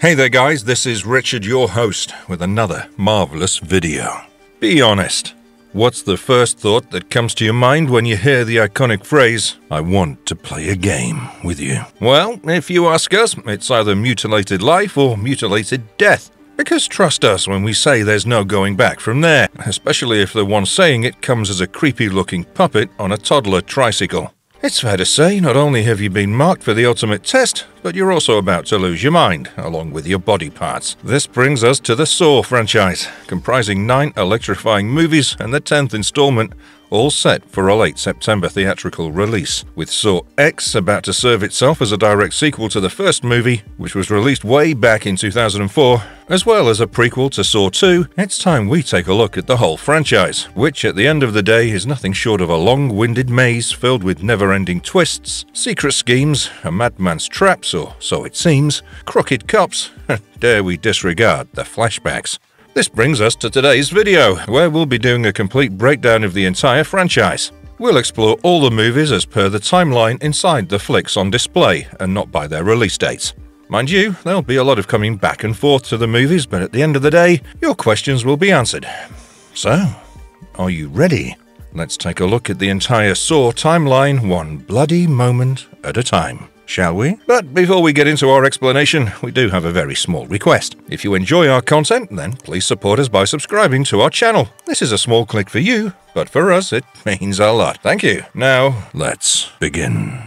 Hey there, guys, this is Richard, your host, with another marvelous video. Be honest. What's the first thought that comes to your mind when you hear the iconic phrase, I want to play a game with you? Well, if you ask us, it's either mutilated life or mutilated death. Because trust us when we say there's no going back from there, especially if the one saying it comes as a creepy looking puppet on a toddler tricycle. It's fair to say not only have you been marked for the ultimate test, but you're also about to lose your mind, along with your body parts. This brings us to the Saw franchise, comprising nine electrifying movies and the 10th installment, all set for a late September theatrical release, with Saw X about to serve itself as a direct sequel to the first movie, which was released way back in 2004, as well as a prequel to Saw 2, it's time we take a look at the whole franchise, which at the end of the day is nothing short of a long-winded maze filled with never-ending twists, secret schemes, a madman's traps, or so it seems, crooked cops, dare we disregard the flashbacks. This brings us to today's video, where we'll be doing a complete breakdown of the entire franchise. We'll explore all the movies as per the timeline inside the flicks on display and not by their release dates. Mind you, there'll be a lot of coming back and forth to the movies, but at the end of the day, your questions will be answered. So, are you ready? Let's take a look at the entire Saw timeline, one bloody moment at a time shall we? But before we get into our explanation, we do have a very small request. If you enjoy our content, then please support us by subscribing to our channel. This is a small click for you, but for us it means a lot. Thank you. Now, let's begin.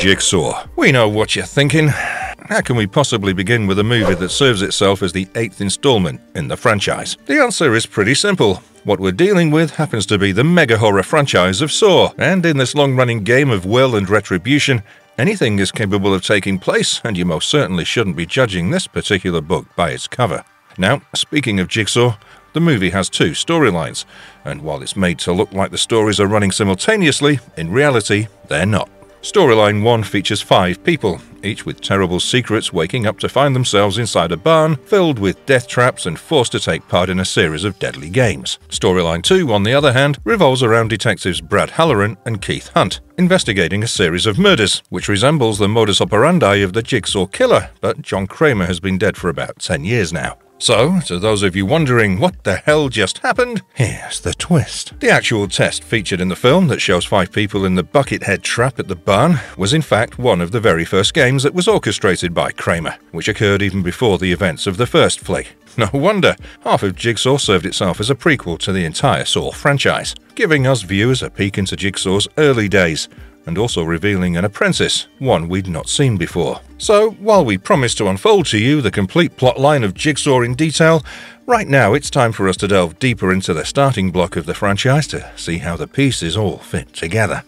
Jigsaw. We know what you're thinking. How can we possibly begin with a movie that serves itself as the eighth installment in the franchise? The answer is pretty simple. What we're dealing with happens to be the mega horror franchise of Saw, and in this long running game of will and retribution, Anything is capable of taking place, and you most certainly shouldn't be judging this particular book by its cover. Now, speaking of Jigsaw, the movie has two storylines, and while it's made to look like the stories are running simultaneously, in reality, they're not. Storyline 1 features five people, each with terrible secrets waking up to find themselves inside a barn filled with death traps and forced to take part in a series of deadly games. Storyline 2, on the other hand, revolves around detectives Brad Halloran and Keith Hunt, investigating a series of murders, which resembles the modus operandi of the Jigsaw Killer, but John Kramer has been dead for about 10 years now. So, to those of you wondering what the hell just happened, here's the twist. The actual test featured in the film that shows five people in the Buckethead trap at the barn was in fact one of the very first games that was orchestrated by Kramer, which occurred even before the events of the first flick. No wonder, half of Jigsaw served itself as a prequel to the entire Saw franchise, giving us viewers a peek into Jigsaw's early days, and also revealing an apprentice, one we'd not seen before. So, while we promise to unfold to you the complete plotline of Jigsaw in detail, right now it's time for us to delve deeper into the starting block of the franchise to see how the pieces all fit together.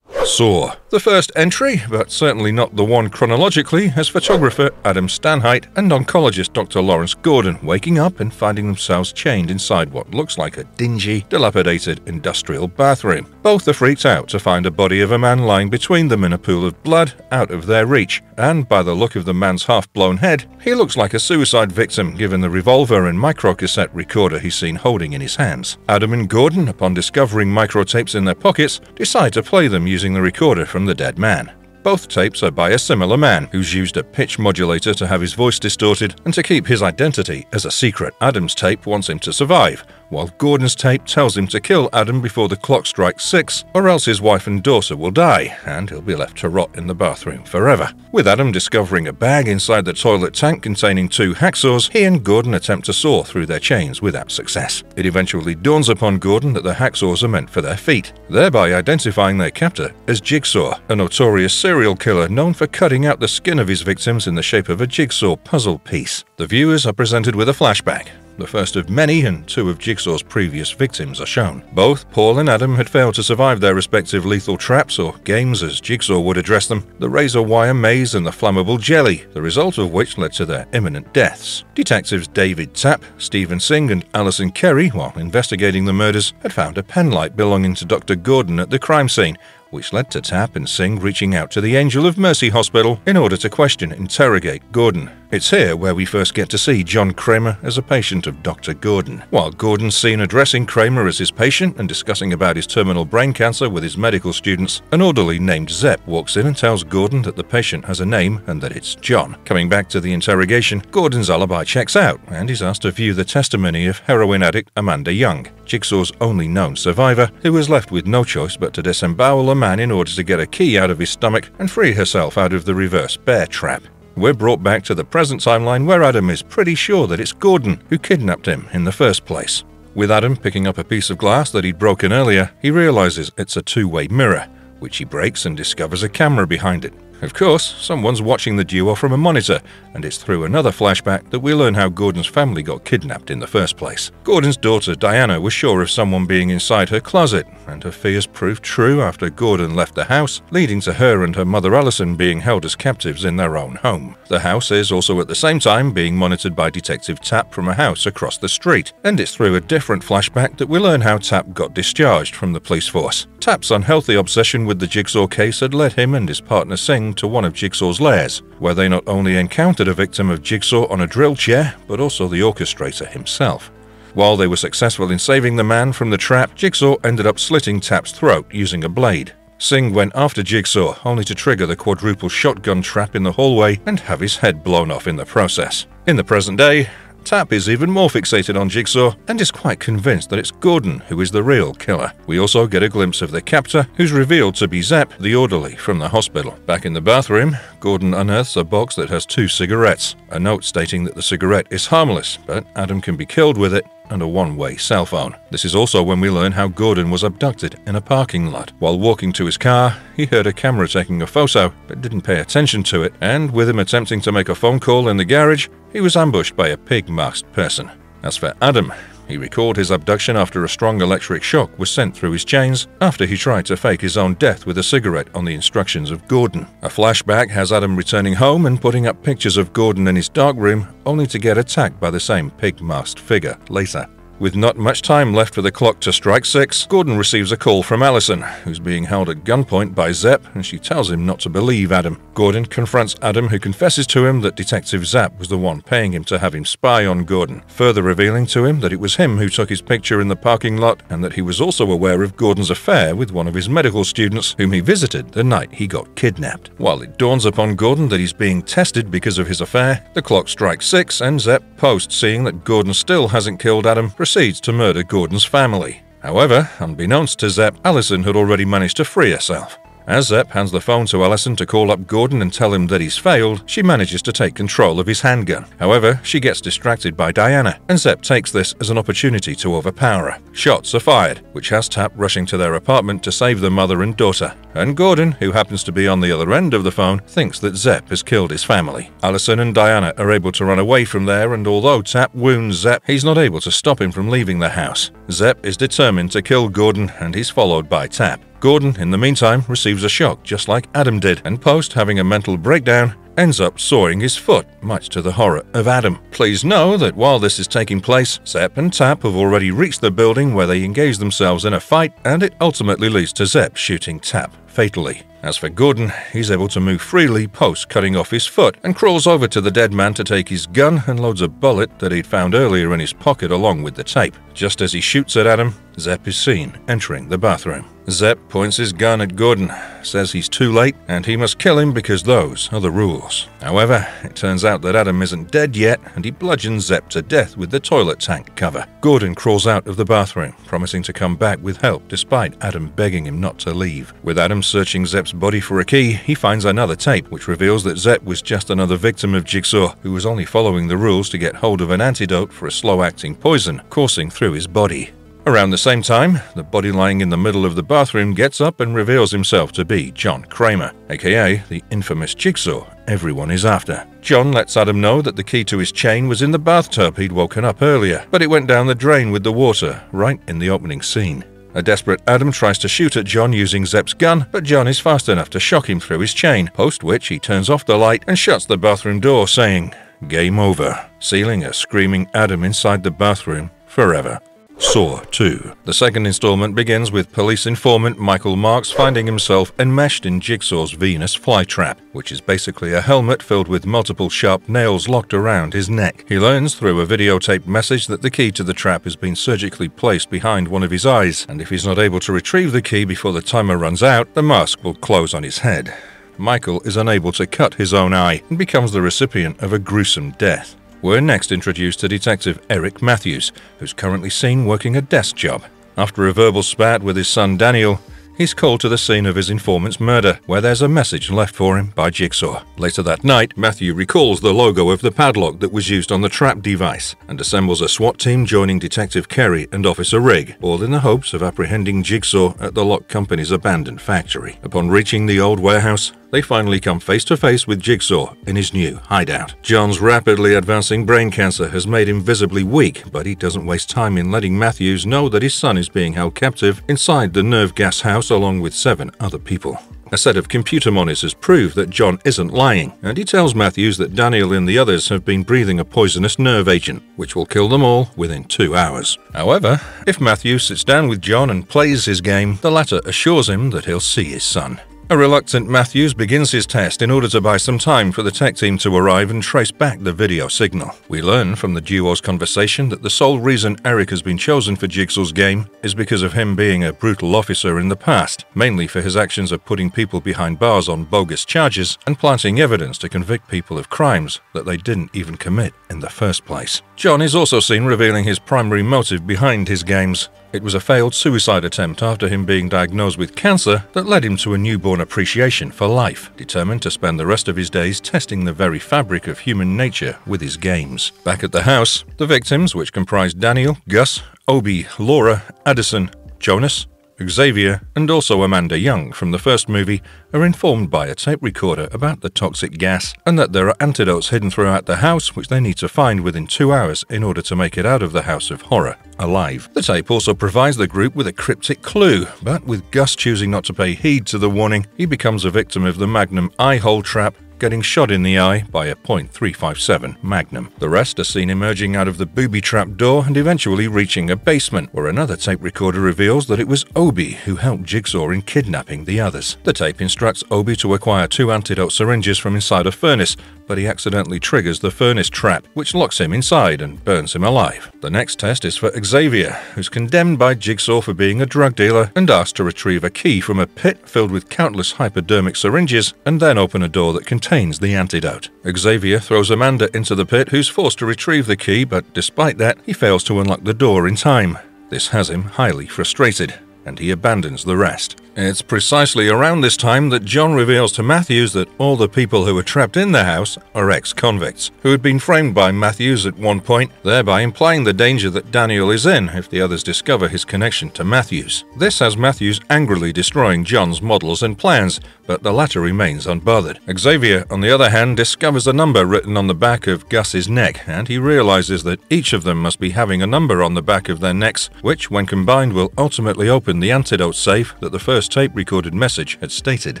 Saw. The first entry, but certainly not the one chronologically, has photographer Adam Stanheight and oncologist Dr. Lawrence Gordon waking up and finding themselves chained inside what looks like a dingy, dilapidated industrial bathroom. Both are freaked out to find a body of a man lying between them in a pool of blood out of their reach, and by the look of the man's half-blown head, he looks like a suicide victim given the revolver and microcassette recorder he's seen holding in his hands. Adam and Gordon, upon discovering microtapes in their pockets, decide to play them using the recorder from the dead man. Both tapes are by a similar man who's used a pitch modulator to have his voice distorted and to keep his identity as a secret. Adam's tape wants him to survive, while Gordon's tape tells him to kill Adam before the clock strikes six, or else his wife and daughter will die, and he'll be left to rot in the bathroom forever. With Adam discovering a bag inside the toilet tank containing two hacksaws, he and Gordon attempt to saw through their chains without success. It eventually dawns upon Gordon that the hacksaws are meant for their feet, thereby identifying their captor as Jigsaw, a notorious serial killer known for cutting out the skin of his victims in the shape of a jigsaw puzzle piece. The viewers are presented with a flashback, the first of many and two of Jigsaw's previous victims are shown. Both Paul and Adam had failed to survive their respective lethal traps or games as Jigsaw would address them, the razor wire maze and the flammable jelly, the result of which led to their imminent deaths. Detectives David Tapp, Steven Sing and Alison Kerry, while investigating the murders, had found a penlight belonging to Dr. Gordon at the crime scene, which led to Tapp and Sing reaching out to the Angel of Mercy Hospital in order to question interrogate Gordon. It's here where we first get to see John Kramer as a patient of Dr. Gordon. While Gordon's seen addressing Kramer as his patient and discussing about his terminal brain cancer with his medical students, an orderly named Zep walks in and tells Gordon that the patient has a name and that it's John. Coming back to the interrogation, Gordon's alibi checks out and he's asked to view the testimony of heroin addict Amanda Young, Jigsaw's only known survivor, who was left with no choice but to disembowel a man in order to get a key out of his stomach and free herself out of the reverse bear trap. We're brought back to the present timeline where Adam is pretty sure that it's Gordon who kidnapped him in the first place. With Adam picking up a piece of glass that he'd broken earlier, he realizes it's a two way mirror, which he breaks and discovers a camera behind it. Of course, someone's watching the duo from a monitor, and it's through another flashback that we learn how Gordon's family got kidnapped in the first place. Gordon's daughter, Diana, was sure of someone being inside her closet, and her fears proved true after Gordon left the house, leading to her and her mother Allison being held as captives in their own home. The house is also at the same time being monitored by Detective Tapp from a house across the street, and it's through a different flashback that we learn how Tapp got discharged from the police force. Tapp's unhealthy obsession with the Jigsaw case had led him and his partner Sing to one of Jigsaw's lairs, where they not only encountered a victim of Jigsaw on a drill chair, but also the orchestrator himself. While they were successful in saving the man from the trap, Jigsaw ended up slitting Tapp's throat using a blade. Sing went after Jigsaw, only to trigger the quadruple shotgun trap in the hallway and have his head blown off in the process. In the present day, Tapp is even more fixated on Jigsaw and is quite convinced that it's Gordon who is the real killer. We also get a glimpse of the captor, who's revealed to be Zep, the orderly from the hospital. Back in the bathroom, Gordon unearths a box that has two cigarettes, a note stating that the cigarette is harmless, but Adam can be killed with it, and a one way cell phone. This is also when we learn how Gordon was abducted in a parking lot. While walking to his car, he heard a camera taking a photo, but didn't pay attention to it, and with him attempting to make a phone call in the garage, he was ambushed by a pig masked person. As for Adam, he recalled his abduction after a strong electric shock was sent through his chains after he tried to fake his own death with a cigarette on the instructions of Gordon. A flashback has Adam returning home and putting up pictures of Gordon in his dark room, only to get attacked by the same pig masked figure later. With not much time left for the clock to strike six, Gordon receives a call from Allison, who's being held at gunpoint by Zep, and she tells him not to believe Adam. Gordon confronts Adam, who confesses to him that Detective Zep was the one paying him to have him spy on Gordon, further revealing to him that it was him who took his picture in the parking lot and that he was also aware of Gordon's affair with one of his medical students, whom he visited the night he got kidnapped. While it dawns upon Gordon that he's being tested because of his affair, the clock strikes six, and Zep posts seeing that Gordon still hasn't killed Adam to murder Gordon's family. However, unbeknownst to Zep, Allison had already managed to free herself. As Zep hands the phone to Allison to call up Gordon and tell him that he's failed, she manages to take control of his handgun. However, she gets distracted by Diana, and Zep takes this as an opportunity to overpower her. Shots are fired, which has Tapp rushing to their apartment to save the mother and daughter. And Gordon, who happens to be on the other end of the phone, thinks that Zep has killed his family. Allison and Diana are able to run away from there, and although Tapp wounds Zep, he's not able to stop him from leaving the house. Zep is determined to kill Gordon, and he's followed by Tapp. Gordon, in the meantime, receives a shock just like Adam did, and post having a mental breakdown, ends up sawing his foot, much to the horror of Adam. Please know that while this is taking place, Zep and Tapp have already reached the building where they engage themselves in a fight, and it ultimately leads to Zep shooting Tapp fatally. As for Gordon, he's able to move freely post cutting off his foot and crawls over to the dead man to take his gun and loads a bullet that he'd found earlier in his pocket along with the tape. Just as he shoots at Adam, Zep is seen entering the bathroom. Zep points his gun at Gordon, says he's too late, and he must kill him because those are the rules. However, it turns out that Adam isn't dead yet, and he bludgeons Zep to death with the toilet tank cover. Gordon crawls out of the bathroom, promising to come back with help despite Adam begging him not to leave. With Adam searching Zep's body for a key, he finds another tape which reveals that Zep was just another victim of Jigsaw, who was only following the rules to get hold of an antidote for a slow acting poison coursing through his body. Around the same time, the body lying in the middle of the bathroom gets up and reveals himself to be John Kramer, aka the infamous Jigsaw everyone is after. John lets Adam know that the key to his chain was in the bathtub he'd woken up earlier, but it went down the drain with the water, right in the opening scene. A desperate Adam tries to shoot at John using Zep's gun, but John is fast enough to shock him through his chain, post which he turns off the light and shuts the bathroom door, saying, Game over, sealing a screaming Adam inside the bathroom forever. Saw 2. The second installment begins with police informant Michael Marks finding himself enmeshed in Jigsaw's Venus flytrap, which is basically a helmet filled with multiple sharp nails locked around his neck. He learns through a videotaped message that the key to the trap has been surgically placed behind one of his eyes, and if he's not able to retrieve the key before the timer runs out, the mask will close on his head. Michael is unable to cut his own eye and becomes the recipient of a gruesome death. We're next introduced to Detective Eric Matthews, who's currently seen working a desk job. After a verbal spat with his son Daniel, he's called to the scene of his informant's murder, where there's a message left for him by Jigsaw. Later that night, Matthew recalls the logo of the padlock that was used on the trap device and assembles a SWAT team joining Detective Kerry and Officer Rigg, all in the hopes of apprehending Jigsaw at the lock company's abandoned factory. Upon reaching the old warehouse, they finally come face to face with Jigsaw in his new hideout. John's rapidly advancing brain cancer has made him visibly weak, but he doesn't waste time in letting Matthews know that his son is being held captive inside the nerve gas house along with seven other people. A set of computer monitors prove that John isn't lying, and he tells Matthews that Daniel and the others have been breathing a poisonous nerve agent, which will kill them all within two hours. However, if Matthews sits down with John and plays his game, the latter assures him that he'll see his son. A reluctant Matthews begins his test in order to buy some time for the tech team to arrive and trace back the video signal. We learn from the duo's conversation that the sole reason Eric has been chosen for Jigsaw's game is because of him being a brutal officer in the past, mainly for his actions of putting people behind bars on bogus charges and planting evidence to convict people of crimes that they didn't even commit in the first place. John is also seen revealing his primary motive behind his games it was a failed suicide attempt after him being diagnosed with cancer that led him to a newborn appreciation for life, determined to spend the rest of his days testing the very fabric of human nature with his games. Back at the house, the victims, which comprised Daniel, Gus, Obi, Laura, Addison, Jonas, Xavier, and also Amanda Young from the first movie, are informed by a tape recorder about the toxic gas and that there are antidotes hidden throughout the house which they need to find within two hours in order to make it out of the House of Horror alive. The tape also provides the group with a cryptic clue, but with Gus choosing not to pay heed to the warning, he becomes a victim of the Magnum eye hole trap getting shot in the eye by a .357 Magnum. The rest are seen emerging out of the booby trap door and eventually reaching a basement, where another tape recorder reveals that it was Obi who helped Jigsaw in kidnapping the others. The tape instructs Obi to acquire two antidote syringes from inside a furnace, but he accidentally triggers the furnace trap, which locks him inside and burns him alive. The next test is for Xavier, who's condemned by Jigsaw for being a drug dealer and asked to retrieve a key from a pit filled with countless hypodermic syringes and then open a door that contains the antidote. Xavier throws Amanda into the pit, who's forced to retrieve the key, but despite that, he fails to unlock the door in time. This has him highly frustrated, and he abandons the rest. It's precisely around this time that John reveals to Matthews that all the people who were trapped in the house are ex convicts, who had been framed by Matthews at one point, thereby implying the danger that Daniel is in if the others discover his connection to Matthews. This has Matthews angrily destroying John's models and plans, but the latter remains unbothered. Xavier, on the other hand, discovers a number written on the back of Gus's neck, and he realizes that each of them must be having a number on the back of their necks, which, when combined, will ultimately open the antidote safe that the first first tape recorded message had stated.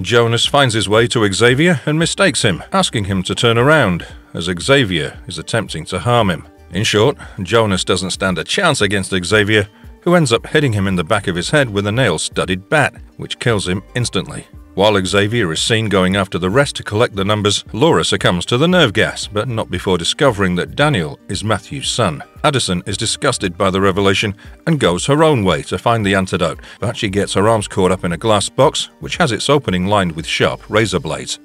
Jonas finds his way to Xavier and mistakes him, asking him to turn around, as Xavier is attempting to harm him. In short, Jonas doesn't stand a chance against Xavier, who ends up hitting him in the back of his head with a nail studded bat, which kills him instantly. While Xavier is seen going after the rest to collect the numbers, Laura succumbs to the nerve gas, but not before discovering that Daniel is Matthew's son. Addison is disgusted by the revelation and goes her own way to find the antidote, but she gets her arms caught up in a glass box, which has its opening lined with sharp razor blades.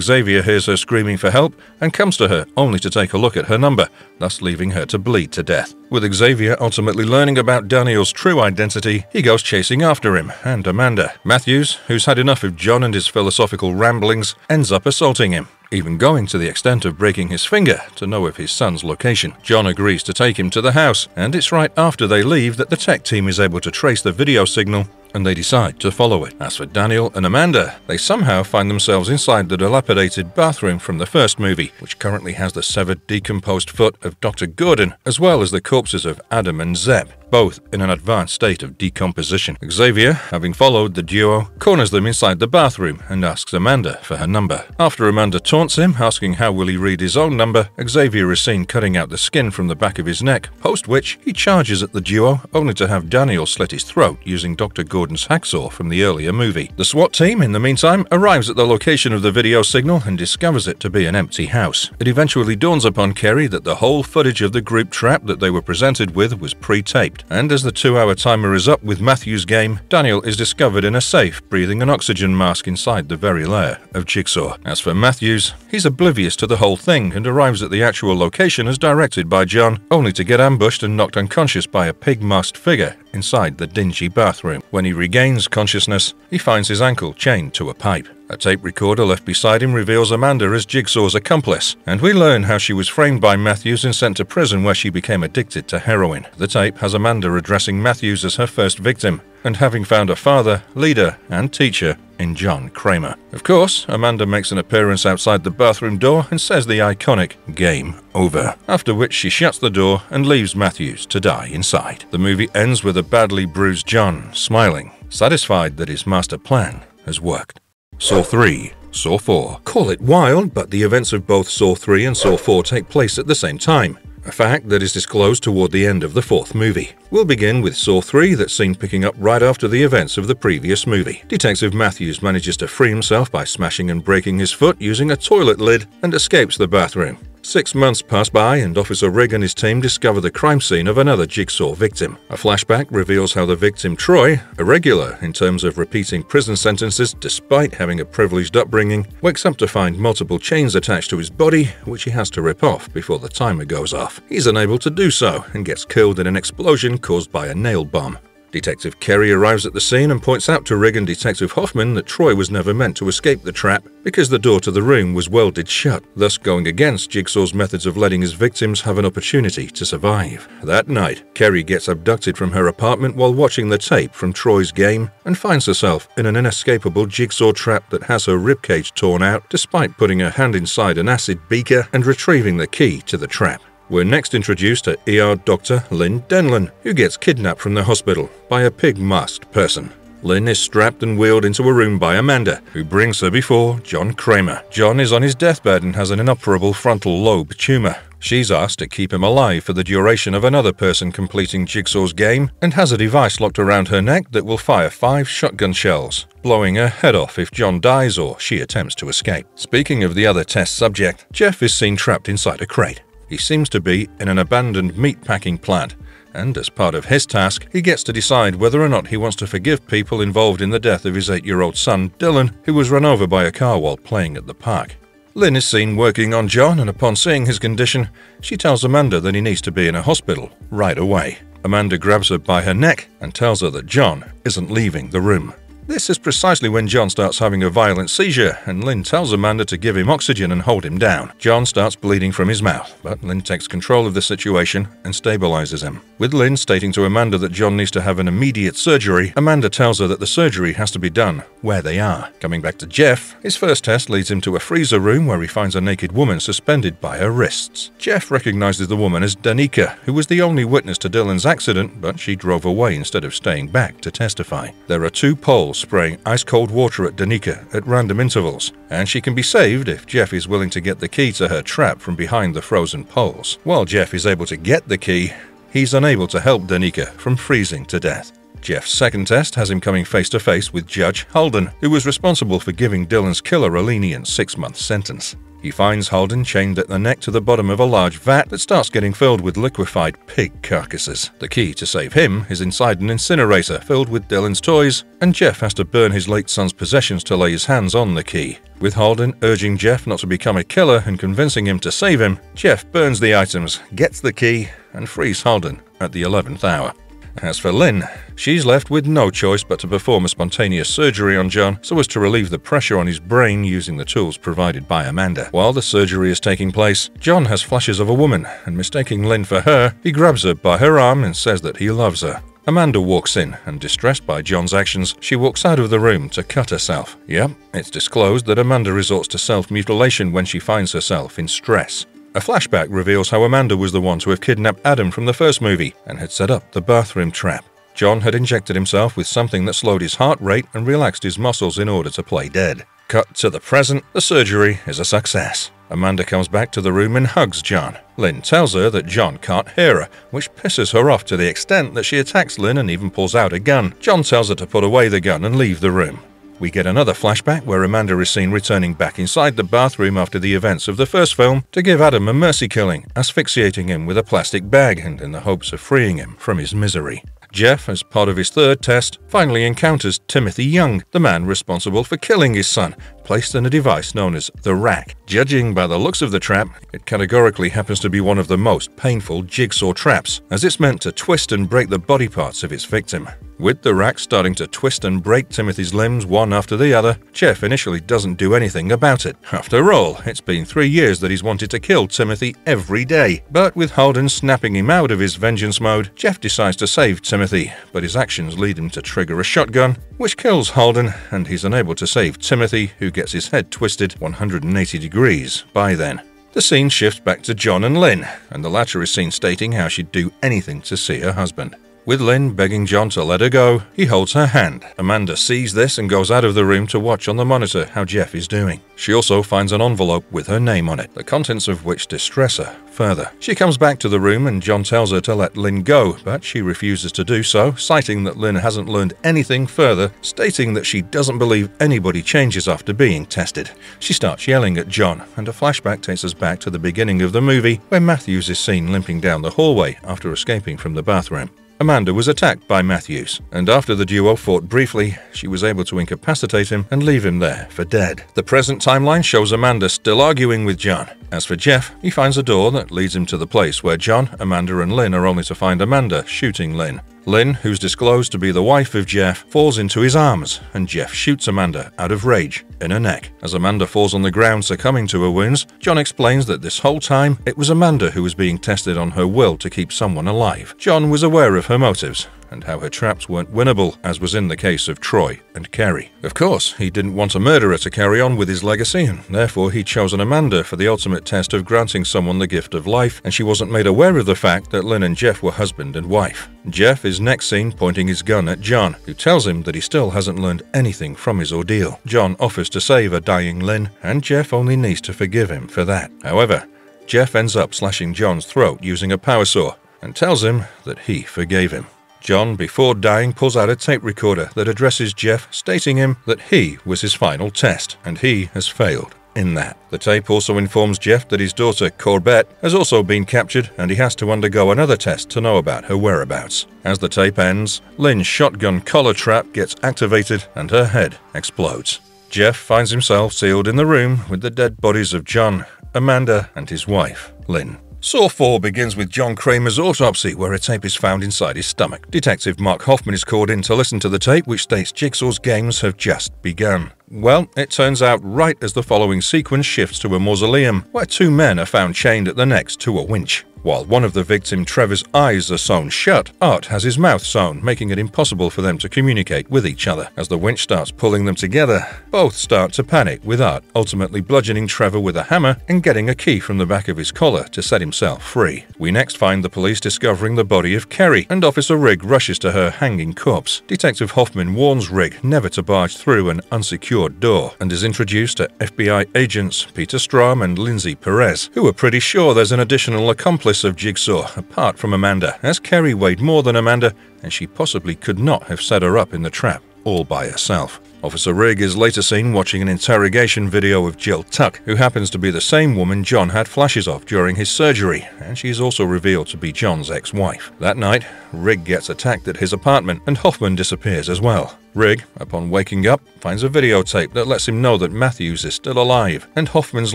Xavier hears her screaming for help and comes to her only to take a look at her number, thus leaving her to bleed to death. With Xavier ultimately learning about Daniel's true identity, he goes chasing after him and Amanda. Matthews, who's had enough of John and his philosophical ramblings, ends up assaulting him even going to the extent of breaking his finger to know of his son's location. John agrees to take him to the house, and it's right after they leave that the tech team is able to trace the video signal and they decide to follow it. As for Daniel and Amanda, they somehow find themselves inside the dilapidated bathroom from the first movie, which currently has the severed, decomposed foot of Dr. Gordon, as well as the corpses of Adam and Zep both in an advanced state of decomposition. Xavier, having followed the duo, corners them inside the bathroom and asks Amanda for her number. After Amanda taunts him, asking how will he read his own number, Xavier is seen cutting out the skin from the back of his neck, post which he charges at the duo, only to have Daniel slit his throat using Dr. Gordon's hacksaw from the earlier movie. The SWAT team, in the meantime, arrives at the location of the video signal and discovers it to be an empty house. It eventually dawns upon Kerry that the whole footage of the group trap that they were presented with was pre-taped and as the two-hour timer is up with Matthew's game, Daniel is discovered in a safe, breathing an oxygen mask inside the very lair of Jigsaw. As for Matthews, he's oblivious to the whole thing and arrives at the actual location as directed by John, only to get ambushed and knocked unconscious by a pig-masked figure inside the dingy bathroom. When he regains consciousness, he finds his ankle chained to a pipe. A tape recorder left beside him reveals Amanda as Jigsaw's accomplice, and we learn how she was framed by Matthews and sent to prison where she became addicted to heroin. The tape has Amanda addressing Matthews as her first victim, and having found a father, leader, and teacher in John Kramer. Of course, Amanda makes an appearance outside the bathroom door and says the iconic game over, after which she shuts the door and leaves Matthews to die inside. The movie ends with a badly bruised John smiling, satisfied that his master plan has worked. Saw 3, Saw 4. Call it wild, but the events of both Saw 3 and Saw 4 take place at the same time, a fact that is disclosed toward the end of the fourth movie. We'll begin with Saw 3 that's seen picking up right after the events of the previous movie. Detective Matthews manages to free himself by smashing and breaking his foot using a toilet lid and escapes the bathroom. Six months pass by and Officer Rigg and his team discover the crime scene of another jigsaw victim. A flashback reveals how the victim, Troy, a regular in terms of repeating prison sentences despite having a privileged upbringing, wakes up to find multiple chains attached to his body, which he has to rip off before the timer goes off. He's unable to do so and gets killed in an explosion caused by a nail bomb. Detective Kerry arrives at the scene and points out to Rigg and Detective Hoffman that Troy was never meant to escape the trap because the door to the room was welded shut, thus going against Jigsaw's methods of letting his victims have an opportunity to survive. That night, Kerry gets abducted from her apartment while watching the tape from Troy's game and finds herself in an inescapable jigsaw trap that has her ribcage torn out despite putting her hand inside an acid beaker and retrieving the key to the trap. We're next introduced to ER doctor Lynn Denlon, who gets kidnapped from the hospital by a pig-masked person. Lynn is strapped and wheeled into a room by Amanda, who brings her before John Kramer. John is on his deathbed and has an inoperable frontal lobe tumor. She's asked to keep him alive for the duration of another person completing Jigsaw's game and has a device locked around her neck that will fire five shotgun shells, blowing her head off if John dies or she attempts to escape. Speaking of the other test subject, Jeff is seen trapped inside a crate. He seems to be in an abandoned meatpacking plant, and as part of his task, he gets to decide whether or not he wants to forgive people involved in the death of his eight-year-old son, Dylan, who was run over by a car while playing at the park. Lynn is seen working on John, and upon seeing his condition, she tells Amanda that he needs to be in a hospital right away. Amanda grabs her by her neck and tells her that John isn't leaving the room. This is precisely when John starts having a violent seizure, and Lynn tells Amanda to give him oxygen and hold him down. John starts bleeding from his mouth, but Lynn takes control of the situation and stabilizes him. With Lynn stating to Amanda that John needs to have an immediate surgery, Amanda tells her that the surgery has to be done where they are. Coming back to Jeff, his first test leads him to a freezer room where he finds a naked woman suspended by her wrists. Jeff recognizes the woman as Danica, who was the only witness to Dylan's accident, but she drove away instead of staying back to testify. There are two poles spraying ice cold water at Danica at random intervals, and she can be saved if Jeff is willing to get the key to her trap from behind the frozen poles. While Jeff is able to get the key, he's unable to help Danica from freezing to death. Jeff's second test has him coming face to face with Judge Holden, who was responsible for giving Dylan's killer a lenient six month sentence. He finds Holden chained at the neck to the bottom of a large vat that starts getting filled with liquefied pig carcasses. The key to save him is inside an incinerator filled with Dylan's toys, and Jeff has to burn his late son's possessions to lay his hands on the key. With Holden urging Jeff not to become a killer and convincing him to save him, Jeff burns the items, gets the key, and frees Holden at the 11th hour. As for Lynn, she's left with no choice but to perform a spontaneous surgery on John so as to relieve the pressure on his brain using the tools provided by Amanda. While the surgery is taking place, John has flashes of a woman, and mistaking Lynn for her, he grabs her by her arm and says that he loves her. Amanda walks in, and distressed by John's actions, she walks out of the room to cut herself. Yep, it's disclosed that Amanda resorts to self mutilation when she finds herself in stress. A flashback reveals how Amanda was the one to have kidnapped Adam from the first movie and had set up the bathroom trap. John had injected himself with something that slowed his heart rate and relaxed his muscles in order to play dead. Cut to the present, the surgery is a success. Amanda comes back to the room and hugs John. Lynn tells her that John can't hear her, which pisses her off to the extent that she attacks Lynn and even pulls out a gun. John tells her to put away the gun and leave the room. We get another flashback where Amanda is seen returning back inside the bathroom after the events of the first film to give Adam a mercy killing, asphyxiating him with a plastic bag and in the hopes of freeing him from his misery. Jeff, as part of his third test, finally encounters Timothy Young, the man responsible for killing his son, placed in a device known as the rack. Judging by the looks of the trap, it categorically happens to be one of the most painful jigsaw traps, as it's meant to twist and break the body parts of its victim. With the rack starting to twist and break Timothy's limbs one after the other, Jeff initially doesn't do anything about it. After all, it's been three years that he's wanted to kill Timothy every day. But with Holden snapping him out of his vengeance mode, Jeff decides to save Timothy, but his actions lead him to trigger a shotgun, which kills Holden, and he's unable to save Timothy, who gets his head twisted 180 degrees by then. The scene shifts back to John and Lynn, and the latter is seen stating how she'd do anything to see her husband. With Lynn begging John to let her go, he holds her hand. Amanda sees this and goes out of the room to watch on the monitor how Jeff is doing. She also finds an envelope with her name on it, the contents of which distress her further. She comes back to the room and John tells her to let Lynn go, but she refuses to do so, citing that Lynn hasn't learned anything further, stating that she doesn't believe anybody changes after being tested. She starts yelling at John, and a flashback takes us back to the beginning of the movie, where Matthews is seen limping down the hallway after escaping from the bathroom. Amanda was attacked by Matthews, and after the duo fought briefly, she was able to incapacitate him and leave him there for dead. The present timeline shows Amanda still arguing with John. As for Jeff, he finds a door that leads him to the place where John, Amanda, and Lynn are only to find Amanda shooting Lynn. Lynn, who's disclosed to be the wife of Jeff, falls into his arms, and Jeff shoots Amanda out of rage in her neck. As Amanda falls on the ground succumbing to her wounds, John explains that this whole time it was Amanda who was being tested on her will to keep someone alive. John was aware of her motives, and how her traps weren't winnable, as was in the case of Troy and Kerry. Of course, he didn't want a murderer to carry on with his legacy, and therefore he'd chosen Amanda for the ultimate test of granting someone the gift of life, and she wasn't made aware of the fact that Lynn and Jeff were husband and wife. Jeff is next seen pointing his gun at John, who tells him that he still hasn't learned anything from his ordeal. John offers to save a dying Lynn, and Jeff only needs to forgive him for that. However, Jeff ends up slashing John's throat using a power saw and tells him that he forgave him. John, before dying, pulls out a tape recorder that addresses Jeff, stating him that he was his final test, and he has failed in that. The tape also informs Jeff that his daughter, Corbett, has also been captured and he has to undergo another test to know about her whereabouts. As the tape ends, Lynn's shotgun collar trap gets activated and her head explodes. Jeff finds himself sealed in the room with the dead bodies of John, Amanda, and his wife, Lynn. Saw 4 begins with John Kramer's autopsy, where a tape is found inside his stomach. Detective Mark Hoffman is called in to listen to the tape, which states Jigsaw's games have just begun. Well, it turns out right as the following sequence shifts to a mausoleum, where two men are found chained at the necks to a winch. While one of the victim Trevor's eyes are sewn shut, Art has his mouth sewn, making it impossible for them to communicate with each other. As the winch starts pulling them together, both start to panic, with Art ultimately bludgeoning Trevor with a hammer and getting a key from the back of his collar to set himself free. We next find the police discovering the body of Kerry, and Officer Rigg rushes to her hanging corpse. Detective Hoffman warns Rigg never to barge through an unsecured door, and is introduced to FBI agents Peter Strahm and Lindsay Perez, who are pretty sure there's an additional accomplice of Jigsaw, apart from Amanda, as Kerry weighed more than Amanda, and she possibly could not have set her up in the trap all by herself. Officer Rigg is later seen watching an interrogation video of Jill Tuck, who happens to be the same woman John had flashes of during his surgery, and she is also revealed to be John's ex-wife. That night, Rigg gets attacked at his apartment, and Hoffman disappears as well. Rigg, upon waking up, finds a videotape that lets him know that Matthews is still alive, and Hoffman's